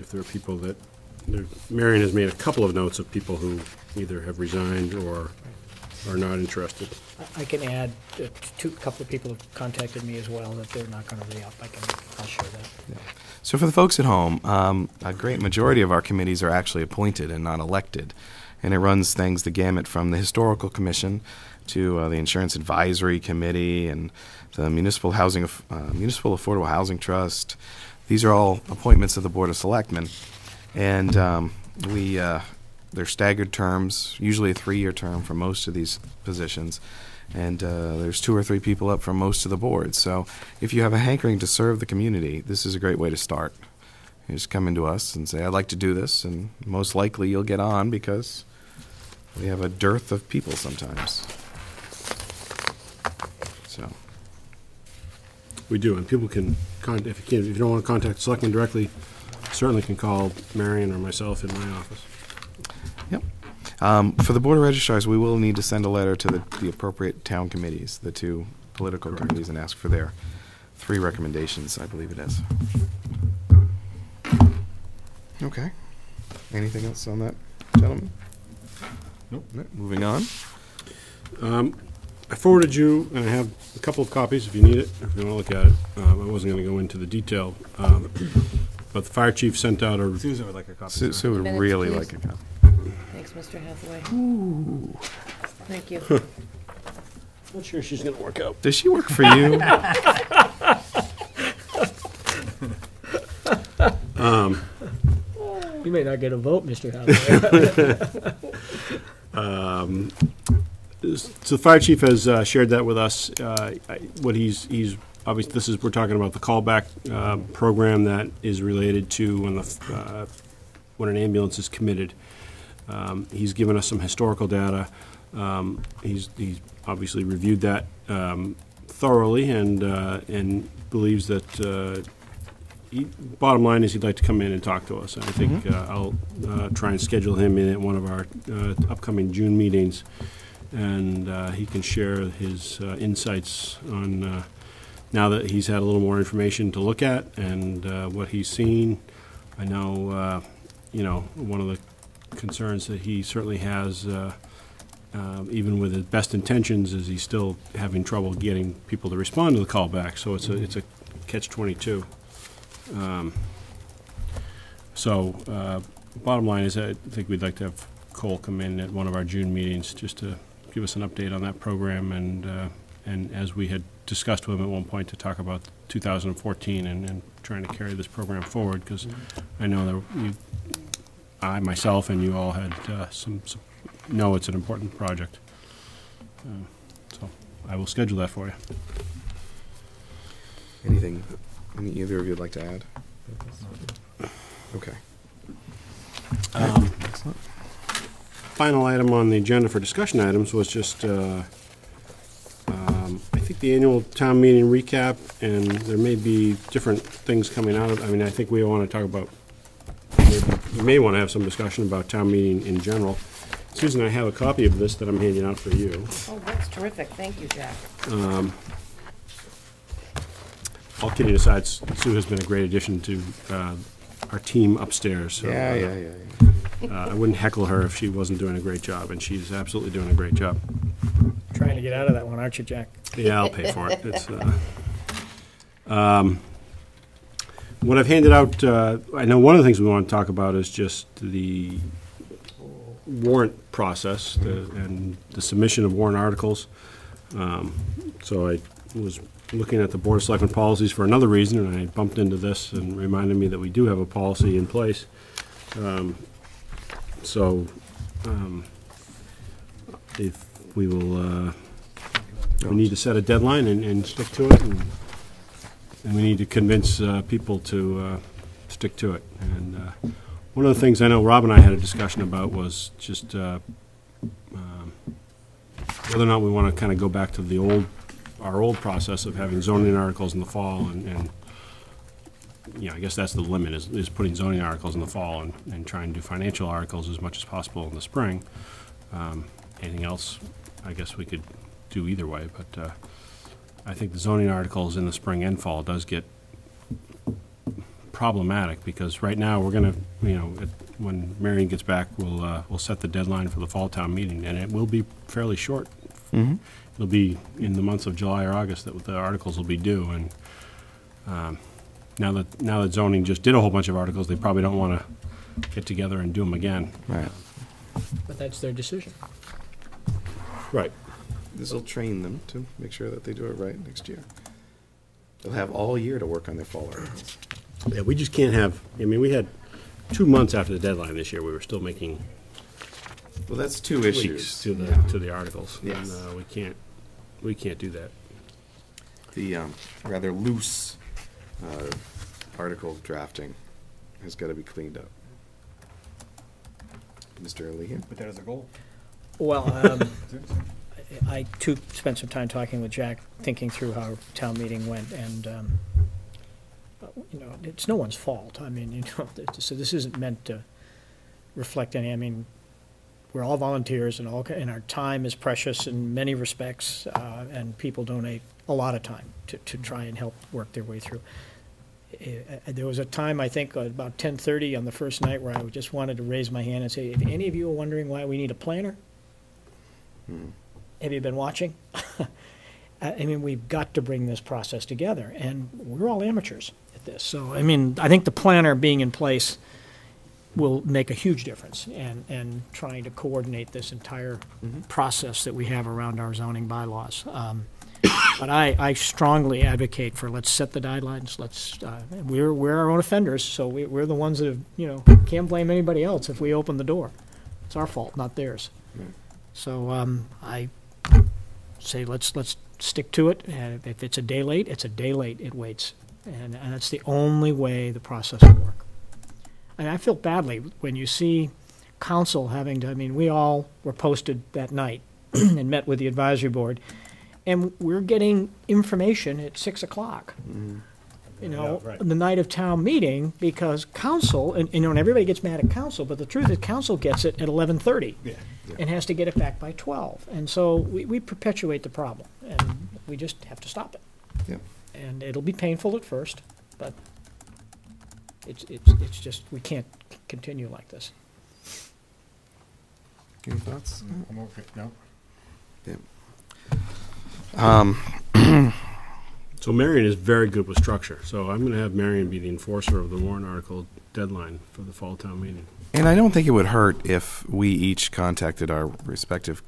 if there are people that, there- Marion has made a couple of notes of people who either have resigned or are not interested. I- I can add, uh, two, a couple of people have contacted me as well, that they're not going to re-up. I can, I'll share that. So for the folks at home, um, a great majority of our committees are actually appointed and not elected, and it runs things the gamut from the historical commission to uh, the insurance advisory committee and the municipal housing uh, municipal affordable housing trust. These are all appointments of the board of selectmen, and um, we uh, they're staggered terms, usually a three-year term for most of these positions. And uh, there's two or three people up from most of the boards. So if you have a hankering to serve the community, this is a great way to start. You just come into us and say, I'd like to do this, and most likely you'll get on because we have a dearth of people sometimes. So, We do, and people can, con- if you can, if you don't want to contact selectmen directly, certainly can call Marion or myself in my office. yep. Um, for the Board of Registrars, we will need to send a letter to the, the appropriate town committees, the two political committees, and ask for their three recommendations, I believe it is. Okay. Anything else on that, gentlemen? Nope. No, Moving on. I forwarded you, and I have a couple of copies if you need it, if you want to look at it. Um, I wasn't going to go into the detail, um, but the fire chief sent out a, Susan would like a copy. Sue, sir. Sue would Minutes, really please. like a copy. Thanks, Mr. Hathaway. Thank you. not sure she's going to work out. Does she work for you? You may not get a vote, Mr. Hathaway. So the fire chief has uh, shared that with us. Uh, What he's, he's, obviously, this is, we're talking about the callback uh, program that is related to when the, uh, when an ambulance is committed. Um, He's given us some historical data. Um, He's, he's obviously reviewed that um, thoroughly and, uh, and believes that, uh, he- bottom line is he'd like to come in and talk to us. And I think uh, I'll uh, try and schedule him in at one of our uh, upcoming June meetings and uh, he can share his uh, insights on, uh, now that he's had a little more information to look at and uh, what he's seen. I know, uh, you know, one of the concerns that he certainly has, uh, um, even with his best intentions, is he's still having trouble getting people to respond to the callback, so it's a, it's a catch-22. Um, So, uh, bottom line is, I think we'd like to have Cole come in at one of our June meetings, just to give us an update on that program, and, uh, and as we had discussed with him at one point, to talk about 2014 and, and trying to carry this program forward, because I know that you, I, myself, and you all had uh, some, some- know it's an important project. Uh, So, I will schedule that for you. Anything, any either of you would like to add? Okay. Excellent. Final item on the agenda for discussion items was just, uh, um, I think the annual town meeting recap, and there may be different things coming out of, I mean, I think we want to talk about, maybe- we may want to have some discussion about town meeting in general. Susan, I have a copy of this that I'm handing out for you. Oh, that's terrific. Thank you, Jack. All kidding aside, Sue has been a great addition to uh, our team upstairs. so, Yeah, uh, yeah, yeah, yeah. uh, I wouldn't heckle her if she wasn't doing a great job, and she's absolutely doing a great job. Trying to get out of that one, aren't you, Jack? Yeah, I'll pay for it. It's, uh, um, what I've handed out, uh, I know one of the things we want to talk about is just the warrant process the- and the submission of warrant articles. Um, So I was looking at the Board of Selectmen policies for another reason, and I bumped into this and reminded me that we do have a policy in place. Um, So, um, if we will, uh, we need to set a deadline and, and stick to it, and, and we need to convince uh, people to uh, stick to it. And uh, one of the things I know Rob and I had a discussion about was just uh, um, whether or not we want to kind of go back to the old, our old process of having zoning articles in the fall and, and, I guess that's the limit, is, is putting zoning articles in the fall and, and trying to do financial articles as much as possible in the spring. Um, Anything else, I guess we could do either way, but uh, I think the zoning articles in the spring and fall does get problematic, because right now, we're gonna, you know, it- when Marion gets back, we'll, uh, we'll set the deadline for the fall town meeting, and it will be fairly short. It'll be in the months of July or August that the articles will be due, and um, now that, now that zoning just did a whole bunch of articles, they probably don't want to get together and do them again. Right. But that's their decision. Right. This will train them to make sure that they do it right next year. They'll have all year to work on their fall articles. Yeah, we just can't have, I mean, we had two months after the deadline this year, we were still making Well, that's two tweaks issues. to the, to the articles. And uh, we can't, we can't do that. The um, rather loose uh, article drafting has got to be cleaned up. Mr. Lehan? But that is a goal. Well, um, I I too spent some time talking with Jack, thinking through how town meeting went, and, um, you know, it's no one's fault. I mean, you know, so this isn't meant to reflect any, I mean, we're all volunteers and all, and our time is precious in many respects, uh, and people donate a lot of time to, to try and help work their way through. Uh, There was a time, I think, uh, about ten-thirty on the first night, where I just wanted to raise my hand and say, if any of you are wondering why we need a planner, have you been watching? I I mean, we've got to bring this process together, and we're all amateurs at this. So, I mean, I think the planner being in place will make a huge difference, and, and trying to coordinate this entire process that we have around our zoning bylaws. Um, But I, I strongly advocate for, let's set the guidelines, let's, uh, we're, we're our own offenders, so we, we're the ones that have, you know, can't blame anybody else if we open the door. It's our fault, not theirs. So, um, I say, let's, let's stick to it, and if it's a day late, it's a day late, it waits. And, and that's the only way the process will work. And I feel badly when you see counsel having to, I mean, we all were posted that night and met with the advisory board, and we're getting information at six o'clock. Mm-hmm. You know, Yeah, right. the night of town meeting, because counsel, and, you know, and everybody gets mad at counsel, but the truth is, counsel gets it at eleven thirty. Yeah. And has to get it back by twelve, and so we, we perpetuate the problem, and we just have to stop it. Yep. And it'll be painful at first, but it's, it's, it's just, we can't c- continue like this. Any thoughts? I'm okay, no. Um, So Marion is very good with structure, so I'm gonna have Marion be the enforcer of the warrant article deadline for the fall town meeting. and I don't think it would hurt if we each contacted our respective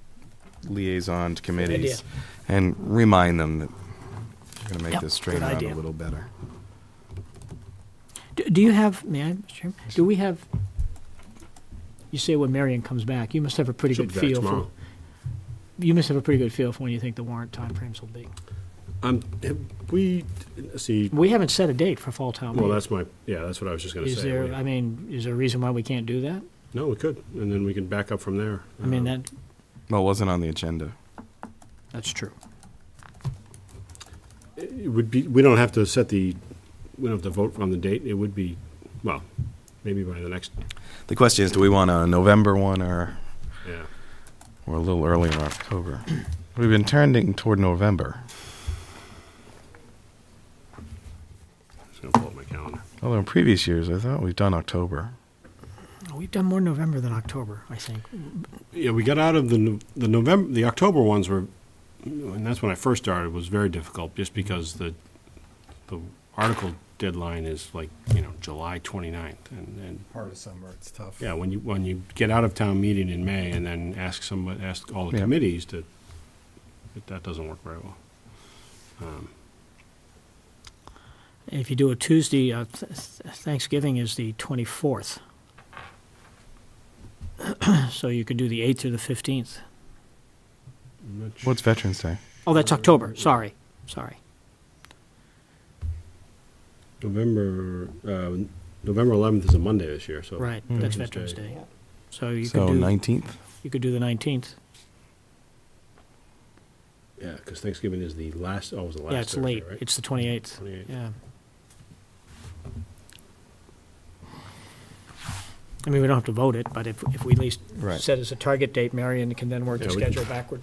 liaison committees and remind them that we're going to make Yep, this straighten good out idea. a little better. Do, do you have, may I, Mr. Chairman, do we have, you say when Marion comes back, you must have a pretty She'll good be back feel for, tomorrow. you must have a pretty good feel for when you think the warrant timeframes will be. Um, have we, see, We haven't set a date for fall town well, meeting. that's my, yeah, that's what I was just gonna Is say. there, We- I mean, is there a reason why we can't do that? No, we could, and then we can back up from there. I mean, Um, that, Well, it wasn't on the agenda. that's true. It would be, we don't have to set the, we don't have to vote on the date, it would be, well, maybe by the next, The question is, do we want a November one or, yeah. or a little early in October? We've been trending toward November. Just gonna pull up my calendar. Although in previous years, I thought we've done October. Oh, we've done more November than October, I think. Yeah, we got out of the, No- the November, the October ones were, and that's when I first started, was very difficult, just because the, the article deadline is like, you know, July 29th, and, and, Part of summer, it's tough. yeah, when you, when you get out of town meeting in May and then ask somebody, ask all the Yeah. committees to, that- that doesn't work very well. Um, If you do a Tuesday, uh, th- th- Thanksgiving is the 24th. So you could do the 8th or the 15th. I'm What's Veterans Day? Oh, that's October, sorry, sorry. November, uh, November 11th is a Monday this year, so. Right, that's Veterans Day. So you could So do, 19th? you could do the 19th. Yeah, because Thanksgiving is the last, oh, it was the last Yeah, it's Thursday, late, right? it's the 28th, 28th. yeah. I mean, we don't have to vote it, but if, if we at least Right. set as a target date, Marion can then work the Yeah, we can- schedule backward,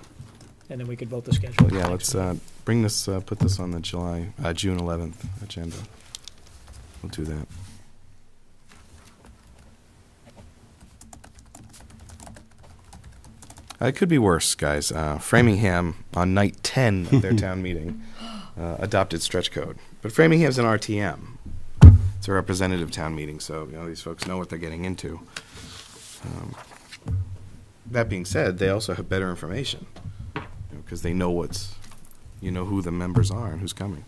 and then we could vote the schedule. Yeah, let's uh, bring this, uh, put this on the July, uh, June 11th agenda. We'll do that. Uh, It could be worse, guys. Uh, Framingham, on night 10 of their town meeting, uh, adopted stretch code. But Framingham's an RTM. It's a representative town meeting, so you know these folks know what they're getting into. Um, that being said, they also have better information because they know what's, you know who the members are and who's coming.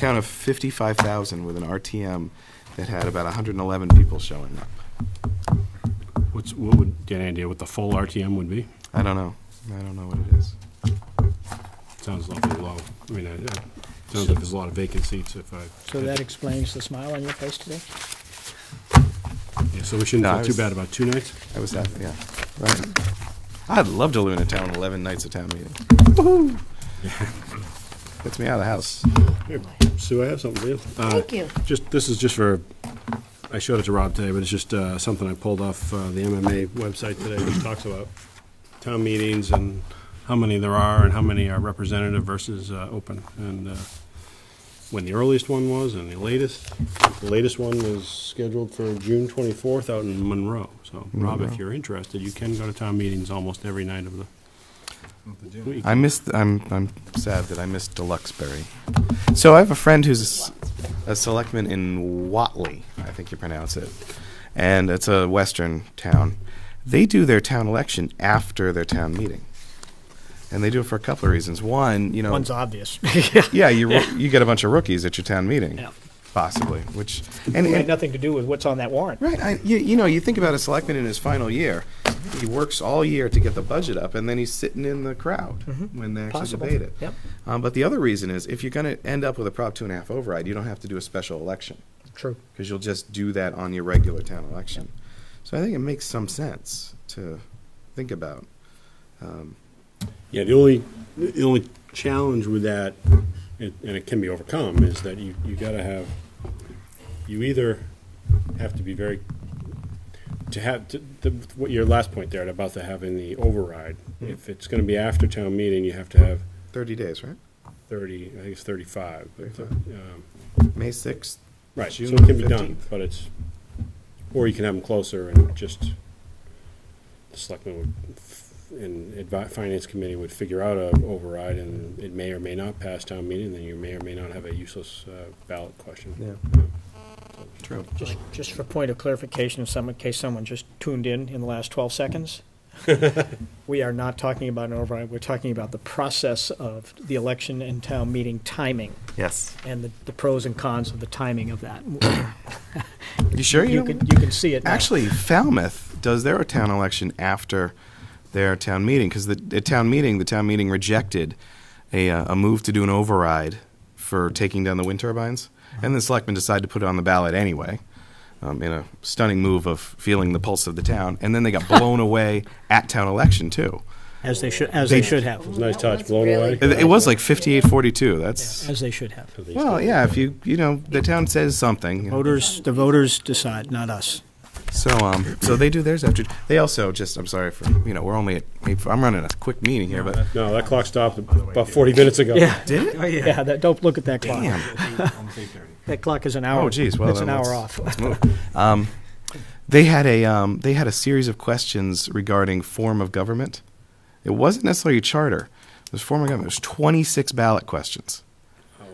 Town of 55,000 with an RTM that had about 111 people showing up. What's, what would, do you have any idea what the full RTM would be? I don't know. I don't know what it is. Sounds awfully low. I mean, it sounds like there's a lot of vacant seats if I. So that explains the smile on your face today? Yeah, so we shouldn't No, I feel too was- bad about two nights? I was at, yeah, right. I'd love to live in a town 11 nights of town meeting. Woohoo! Gets me out of the house. Here, Sue, I have something for you. Uh, Thank you. Just, this is just for, I showed it to Rob today, but it's just uh, something I pulled off uh, the MMA website today, which talks about town meetings and how many there are and how many are representative versus uh, open. And uh, when the earliest one was and the latest, the latest one was scheduled for June 24th out in Monroe. So, Rob, if you're interested, you can go to town meetings almost every night of the week. I missed. I'm. I'm sad that I missed Deluxeberry. So I have a friend who's a selectman in Whately. I think you pronounce it, and it's a western town. They do their town election after their town meeting, and they do it for a couple of reasons. One, you know, One's obvious. yeah, you you get a bunch of rookies at your town meeting, Yeah. Possibly, which and, It had and nothing to do with what's on that warrant. Right. I, you, you know, you think about a selectman in his final year. He works all year to get the budget up, and then he's sitting in the crowd when they actually Mm-hmm. Possible. debate it. Yep. Um, but the other reason is if you're going to end up with a Prop two and a half override, you don't have to do a special election True. because you'll just do that on your regular town election. So I think it makes some sense to think about. Um, Yeah, the only, the only challenge with that, and and it can be overcome, is that you, you gotta have, you either have to be very, to have, to, the, what your last point there about the having the override, if it's gonna be after town meeting, you have to have Thirty days, right? thirty, I think it's thirty-five. but, um, May sixth. Right, so June it can be done, 15th. but it's, or you can have them closer and just, the selectmen would, f- and advi, finance committee would figure out a override, and it may or may not pass town meeting, then you may or may not have a useless uh, ballot question. Yeah. True. Just, just for point of clarification, in some, in case someone just tuned in in the last 12 seconds, we are not talking about an override, we're talking about the process of the election and town meeting timing, Yes. and the, the pros and cons of the timing of that. You sure you? You can, you can see it now. Actually, Falmouth does their town election after their town meeting because the at town meeting, the town meeting rejected a, uh, a move to do an override for taking down the wind turbines, and the selectmen decided to put it on the ballot anyway. Um, in a stunning move of feeling the pulse of the town, and then they got blown away at town election too. As they should, as they should have, Nice touch, blown away. It, it was like 58-42. That's as they should have. well, yeah. If you you know the town says something, you know. Voters, the voters decide, not us. So um, so they do theirs after. They also just. I'm sorry for you know we're only at. eight- I'm running a quick meeting here, but No, that clock stopped about forty minutes ago. Yeah. did it? Yeah, that, don't look at that clock. Damn. That clock is an hour. Oh, geez. Well, It's an then hour let's- off. Let's move. Um, they had a um, they had a series of questions regarding form of government. It wasn't necessarily a charter. It was form of government. It was 26 ballot questions.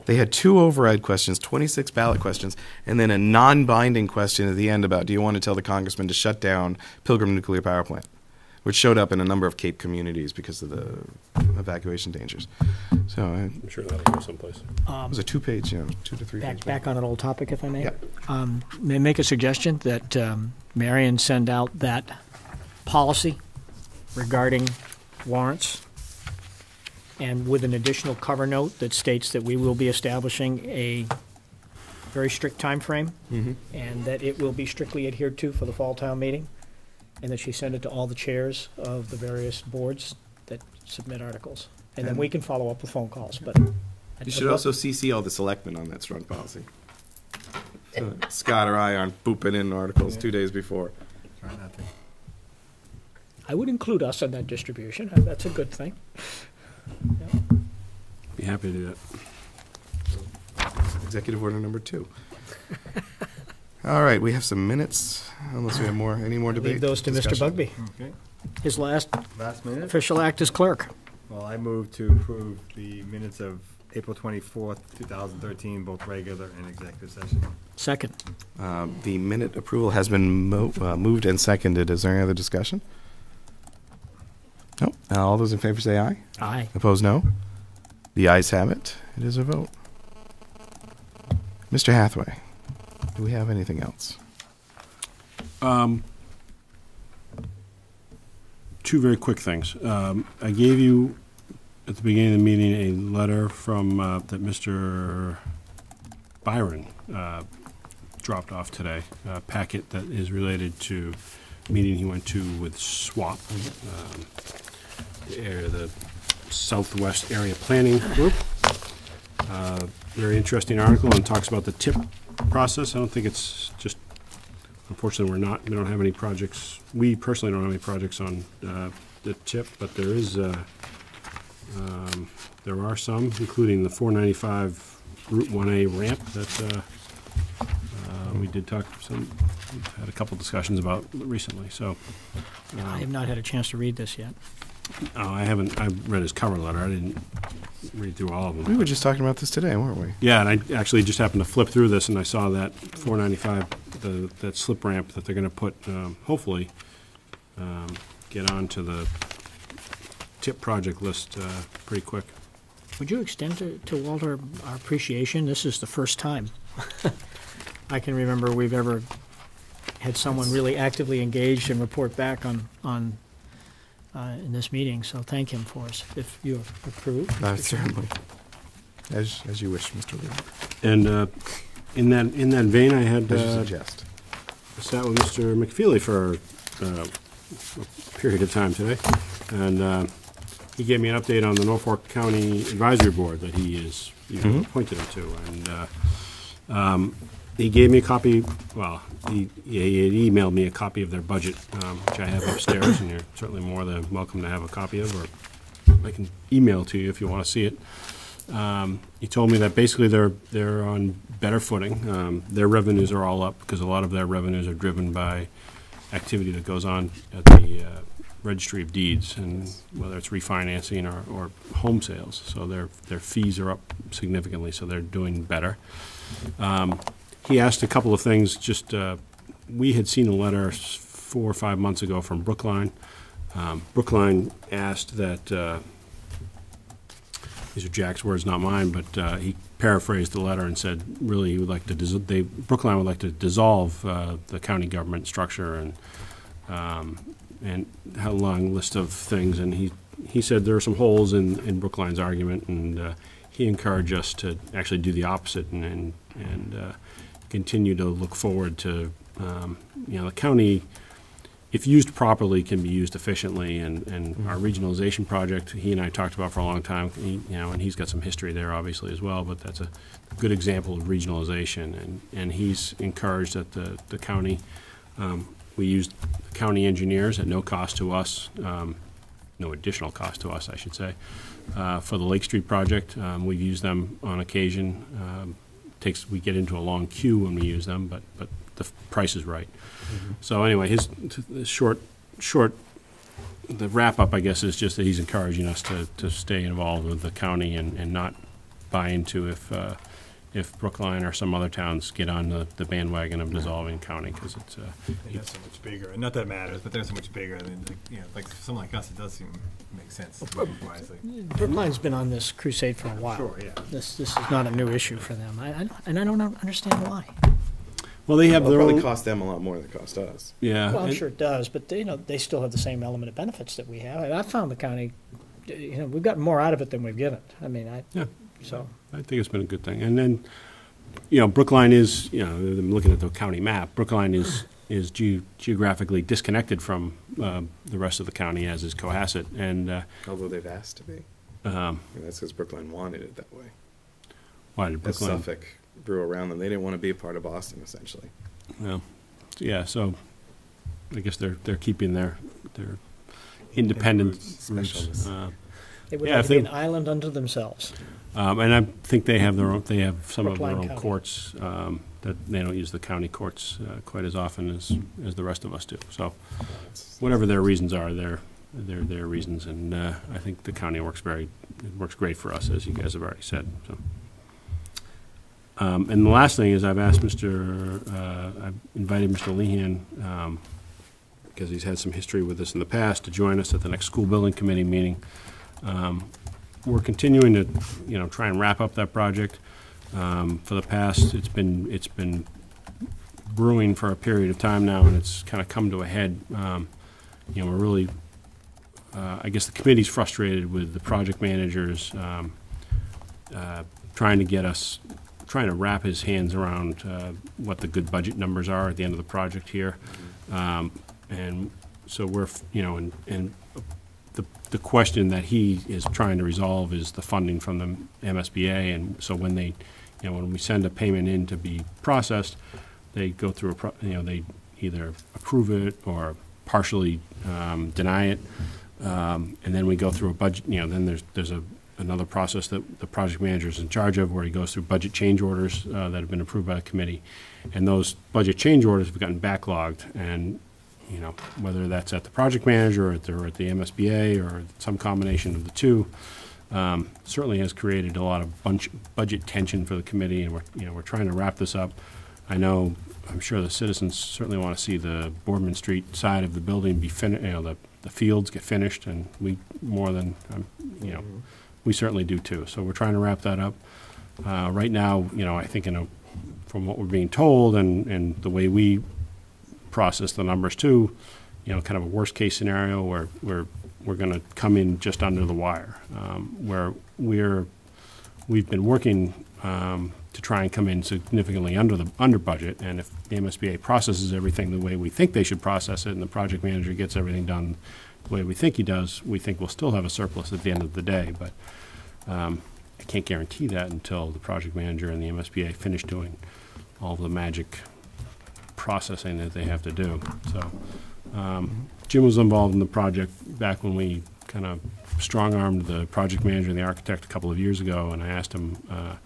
They had two override questions, 26 ballot questions, and then a non-binding question at the end about do you want to tell the congressman to shut down Pilgrim Nuclear Power Plant, which showed up in a number of Cape communities because of the evacuation dangers. So uh, it I'm sure that'll go someplace. It was a two-page, you know, two to three Back, page. back on an old topic, if I may. Yep. Um, May I make a suggestion that um, Marion send out that policy regarding warrants and with an additional cover note that states that we will be establishing a very strict time frame mm-hmm. and that it will be strictly adhered to for the fall town meeting, and that she send it to all the chairs of the various boards that submit articles. And then we can follow up with phone calls, but. You should also CC all the selectmen on that strong policy. So Scott or I aren't booping in articles two days before. Try not to. I would include us in that distribution. That's a good thing. Be happy to do that. Executive order number two. All right, we have some minutes, unless we have more, any more debate? Leave those to Mr. discussion? Bugbee. Okay, His last last minute. official act as clerk. Well, I move to approve the minutes of April twenty-fourth, two thousand thirteen, both regular and executive session. Second. Uh, The minute approval has been mo- uh, moved and seconded. Is there any other discussion? No. Uh, All those in favor say aye. Aye. Opposed, no. The ayes have it. It is a vote. Mr. Hathaway, do we have anything else? Um, two very quick things. Um, I gave you at the beginning of the meeting a letter from uh, that Mr. Byron uh, dropped off today. A packet that is related to a meeting he went to with SWAP, um, the the Southwest Area Planning Group. Uh, very interesting article and talks about the tip process. I don't think it's just Unfortunately, we're not, we don't have any projects, we personally don't have any projects on uh, the tip, but there is, uh, um, there are some, including the 495 Route 1A ramp that uh, uh, we did talk, some, we've had a couple discussions about recently, so. I have not had a chance to read this yet. Uh, I haven't, I read his cover letter, I didn't read through all of them. We were just talking about this today, weren't we? Yeah, and I actually just happened to flip through this, and I saw that 495, the, that slip ramp that they're gonna put, um, hopefully, um, get onto the tip project list, uh, pretty quick. Would you extend to, to Walter our appreciation? This is the first time I can remember we've ever had someone really actively engaged and report back on, on, uh, in this meeting, so thank him for us, if you approve. Uh, Certainly. As, as you wish, Mr. Lee. And, uh, in that, in that vein, I had, As you uh, suggest. sat with Mr. McFeely for uh, a period of time today, and uh, he gave me an update on the Norfolk County Advisory Board that he is, you know, appointed him to, and uh, um, he gave me a copy, well, he he emailed me a copy of their budget, um, which I have upstairs, and you're certainly more than welcome to have a copy of, or I can email to you if you want to see it. Um, he told me that basically they're they're on better footing. Um, their revenues are all up because a lot of their revenues are driven by activity that goes on at the uh, registry of deeds, and whether it's refinancing or, or home sales. So their their fees are up significantly, so they're doing better. Um, he asked a couple of things. Just uh, we had seen a letter four or five months ago from Brookline. Um, Brookline asked that. Uh, these are Jack's words, not mine, but uh, he paraphrased the letter and said, really, he would like to, dis- they, Brookline would like to dissolve uh, the county government structure and, um, and had a long list of things. And he, he said there are some holes in, in Brookline's argument, and uh, he encouraged us to actually do the opposite and, and, and uh, continue to look forward to, um, you know, the county if used properly, can be used efficiently. And, and our regionalization project, he and I talked about for a long time. He, you know, and he's got some history there, obviously as well. But that's a good example of regionalization. And, and he's encouraged that the the county, um, we used county engineers at no cost to us, um, no additional cost to us, I should say, uh, for the Lake Street project. Um, we've used them on occasion. Um, takes we get into a long queue when we use them, but but the f- price is right. So anyway, his short short the wrap up, I guess, is just that he's encouraging us to, to stay involved with the county and, and not buy into if uh, if Brookline or some other towns get on the, the bandwagon of dissolving county, because it's, uh, They're so much bigger, and not that it matters, but they're so much bigger, I mean, like, you know, like, for someone like us, it does seem, make sense, wisely. Brookline's been on this crusade for a while. Sure, yeah. This, this is not a new issue for them, I, I, and I don't understand why. Well, they have It'll their probably own, cost them a lot more than it cost us. yeah. Well, I'm and- sure it does, but they, you know, they still have the same element of benefits that we have. And I found the county, you know, we've gotten more out of it than we've given. I mean, I, Yeah. so, I think it's been a good thing. And then, you know, Brookline is, you know, I'm looking at the county map, Brookline is, is ge- geographically disconnected from um, the rest of the county, as is Cohasset. And, uh, Although they've asked to be. um, And that's because Brookline wanted it that way. why did As Brookline? Suffolk grew around them, they didn't want to be a part of Boston, essentially. Well, yeah, so I guess they're, they're keeping their, their independent Roots, roots. specialness. uh, they would Yeah, like if to be they- an island unto themselves. Um, and I think they have their own, they have some of their Brookline own County. courts, um, that they don't use the county courts, uh, quite as often as, as the rest of us do. So whatever their reasons are, they're, they're their reasons, and, uh, I think the county works very, it works great for us, as you guys have already said, so. Um, and the last thing is I've asked Mr., uh, I've invited Mr. Lehan, um, because he's had some history with us in the past, to join us at the next school building committee meeting. Um, we're continuing to, you know, try and wrap up that project. Um, for the past, it's been, it's been brewing for a period of time now, and it's kind of come to a head. Um, you know, we're really, uh, I guess the committee's frustrated with the project managers, um, uh, trying to get us, trying to wrap his hands around, uh, what the good budget numbers are at the end of the project here. Um, and so we're, you know, and, and the, question that he is trying to resolve is the funding from the MSBA, and so when they, you know, when we send a payment in to be processed, they go through a, pro- you know, they either approve it or partially um, deny it, um, and then we go through a budget, you know, then there's, there's a, another process that the project manager is in charge of, where he goes through budget change orders uh, that have been approved by the committee, and those budget change orders have gotten backlogged, and you know, whether that's at the project manager or at the, or at the MSBA or some combination of the two, um, certainly has created a lot of bunch, budget tension for the committee, and we're, you know, we're trying to wrap this up. I know, I'm sure the citizens certainly want to see the Boardman Street side of the building be finished, you know, the, the fields get finished, and we, more than, um, you know, we certainly do too. So we're trying to wrap that up. Uh, right now, you know, I think in a, from what we're being told and, and the way we process the numbers too, you know, kind of a worst-case scenario where, where we're we're going to come in just under the wire, um, where we're, we've been working um, to try and come in significantly under the, under budget, and if the MSBA processes everything the way we think they should process it, and the project manager gets everything done the way we think he does, we think we'll still have a surplus at the end of the day, but um, I can't guarantee that until the project manager and the MSBA finish doing all the magic processing that they have to do. So um, Jim was involved in the project back when we kind of strong-armed the project manager and the architect a couple of years ago, and I asked him, uh,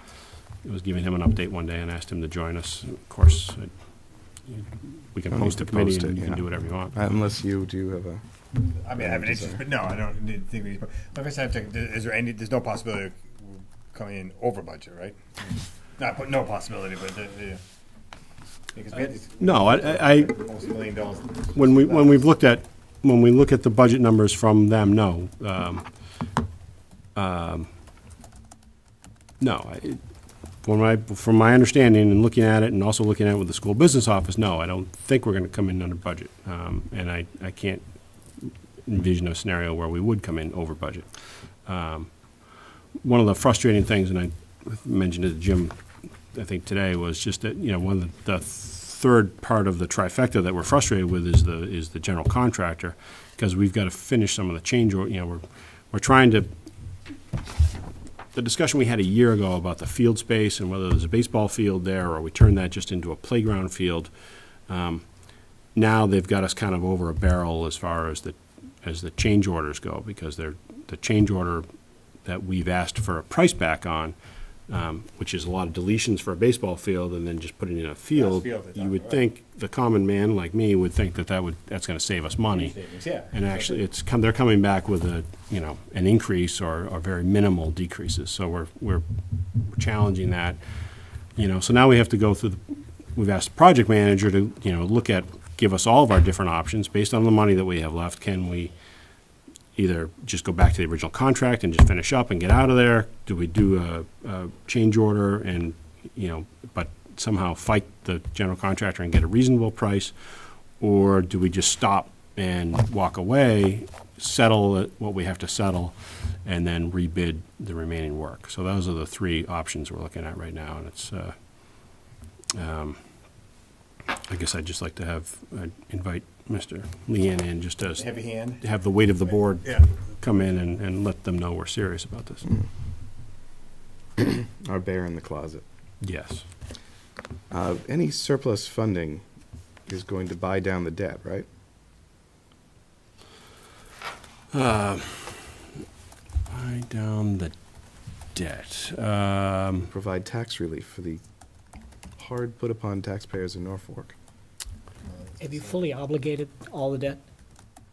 I was giving him an update one day and asked him to join us. Of course, I- we can Don't post need a to committee post and it, you can do whatever you want. Uh, Unless you do have a, I mean, I have an interest, but no, I don't need- think we, like I said, I think- is there any, there's no possibility of coming in over budget, right? Not, but no possibility, but, uh, yeah. Because we had these No, I, I, I- almost a million dollars. when we, when we've looked at, when we look at the budget numbers from them, no. Um, um, No, I- from my, from my understanding and looking at it and also looking at it with the school business office, no, I don't think we're gonna come in under budget. Um, And I, I can't envision a scenario where we would come in over budget. Um, One of the frustrating things, and I mentioned it to Jim, I think today, was just that, you know, one of the, the third part of the trifecta that we're frustrated with is the, is the general contractor, because we've got to finish some of the change, or, you know, we're, we're trying to, the discussion we had a year ago about the field space and whether there's a baseball field there, or we turn that just into a playground field, um, now they've got us kind of over a barrel as far as the, as the change orders go, because they're, the change order that we've asked for a price back on, um, which is a lot of deletions for a baseball field and then just putting in a field, field they're you would talking, think, the common man like me would think that that would, that's gonna save us money. Savings, yeah. And actually, it's come, they're coming back with a, you know, an increase or, or very minimal decreases. So we're, we're challenging that. You know, so now we have to go through, the we've asked the project manager to, you know, look at, give us all of our different options based on the money that we have left. Can we either just go back to the original contract and just finish up and get out of there? Do we do a, a change order and, you know, but somehow fight the general contractor and get a reasonable price? Or do we just stop and walk away, settle what we have to settle, and then rebid the remaining work? So those are the three options we're looking at right now, and it's, uh, um, I guess I'd just like to have, I'd invite Mr. Lehan in just to Heavy hand. have the weight of the board Yeah. come in and, and let them know we're serious about this. Our bear in the closet. Yes. Uh, any surplus funding is going to buy down the debt, right? Buy down the debt. Um, Provide tax relief for the hard put upon taxpayers in Norfolk. Have you fully obligated all the debt?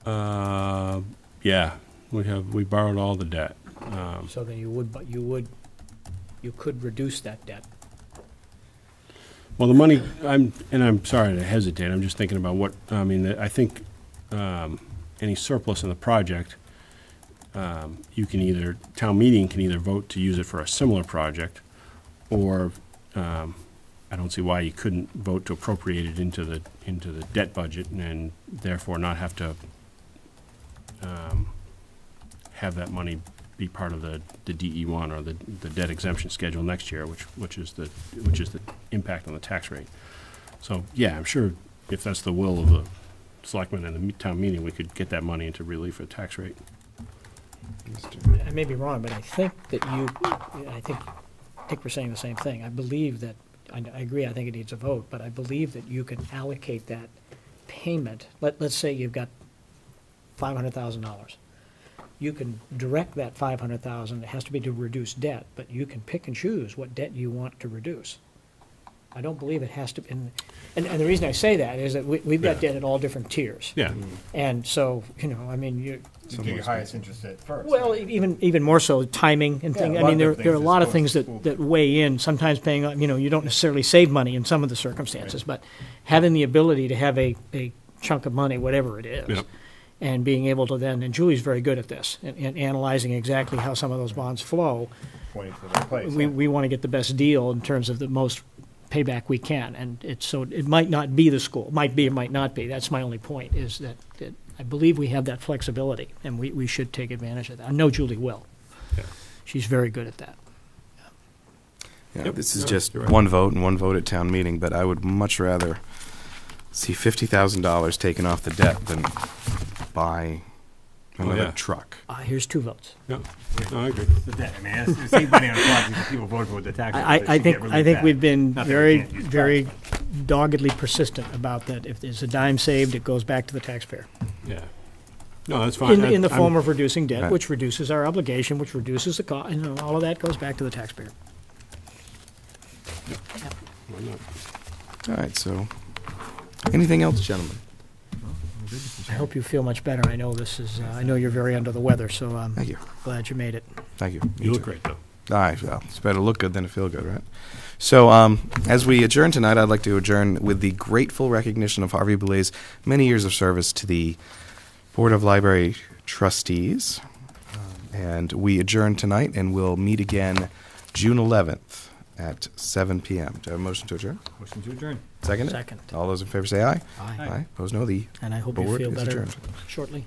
uh, yeah, we have, we borrowed all the debt. Um, So then you would, but you would, you could reduce that debt. Well, the money, I'm, and I'm sorry to hesitate, I'm just thinking about what, I mean, I think um, any surplus in the project, um, you can either, town meeting can either vote to use it for a similar project, or um, I don't see why you couldn't vote to appropriate it into the, into the debt budget and therefore not have to um, have that money be part of the, the DE one or the, the debt exemption schedule next year, which, which is the, which is the impact on the tax rate. So, yeah, I'm sure if that's the will of the selectmen and the town meeting, we could get that money into relief of the tax rate. I may be wrong, but I think that you, I think, I think we're saying the same thing. I believe that, I, I agree, I think it needs a vote, but I believe that you can allocate that payment. Let, let's say you've got five hundred thousand dollars. You can direct that five hundred thousand, it has to be to reduce debt, but you can pick and choose what debt you want to reduce. I don't believe it has to, and, and, and the reason I say that is that we, we've got Yeah. debt at all different tiers. Yeah, mm-hmm. And so, you know, I mean, you, You do your highest interest rate first. well, e- even, even more so, timing and Yeah, things, a I lot mean, of there, different there are a things lot of things opposed that, to- that weigh in, sometimes paying, on- you know, you don't necessarily save money in some of the circumstances, but having the ability to have a, a chunk of money, whatever it is, Yep. and being able to then, and Julie's very good at this, and, in analyzing exactly how some of those bonds flow, Pointing to the right place. we, yeah. we want to get the best deal in terms of the most payback we can, and it's, so it might not be the school, might be, it might not be, that's my only point, is that, that I believe we have that flexibility, and we, we should take advantage of that. I know Julie will. Yeah. She's very good at that. Yeah, Yep. this is No, just right. one vote and one vote at town meeting, but I would much rather see fifty thousand dollars taken off the debt than buy another Oh, yeah. truck. Uh, here's two votes. no, no, I agree. The debt, I mean, it's, it's save money on a project that people vote for the tax. I, I- I think, I think we've been Not that we very, can't use very doggedly persistent about that. If there's a dime saved, it goes back to the taxpayer. Yeah. No, that's fine. In, in the I'm- form of reducing debt, Right. which reduces our obligation, which reduces the cost, and all of that goes back to the taxpayer. why not? All right, so, anything else, gentlemen? I hope you feel much better. I know this is, uh, I know you're very under the weather, so I'm Thank you, glad you made it. thank you. Me You look too. great, though. All right, well, it's better look good than to feel good, right? So, um, as we adjourn tonight, I'd like to adjourn with the grateful recognition of Harvey Boulet's many years of service to the Board of Library Trustees. Um, And we adjourn tonight, and we'll meet again June 11th at 7 p.m. Do I have a motion to adjourn? Motion to adjourn. Second? Second. All those in favor say aye. Aye. Aye. Opposed, no. The And I hope you board feel is better adjourned. shortly.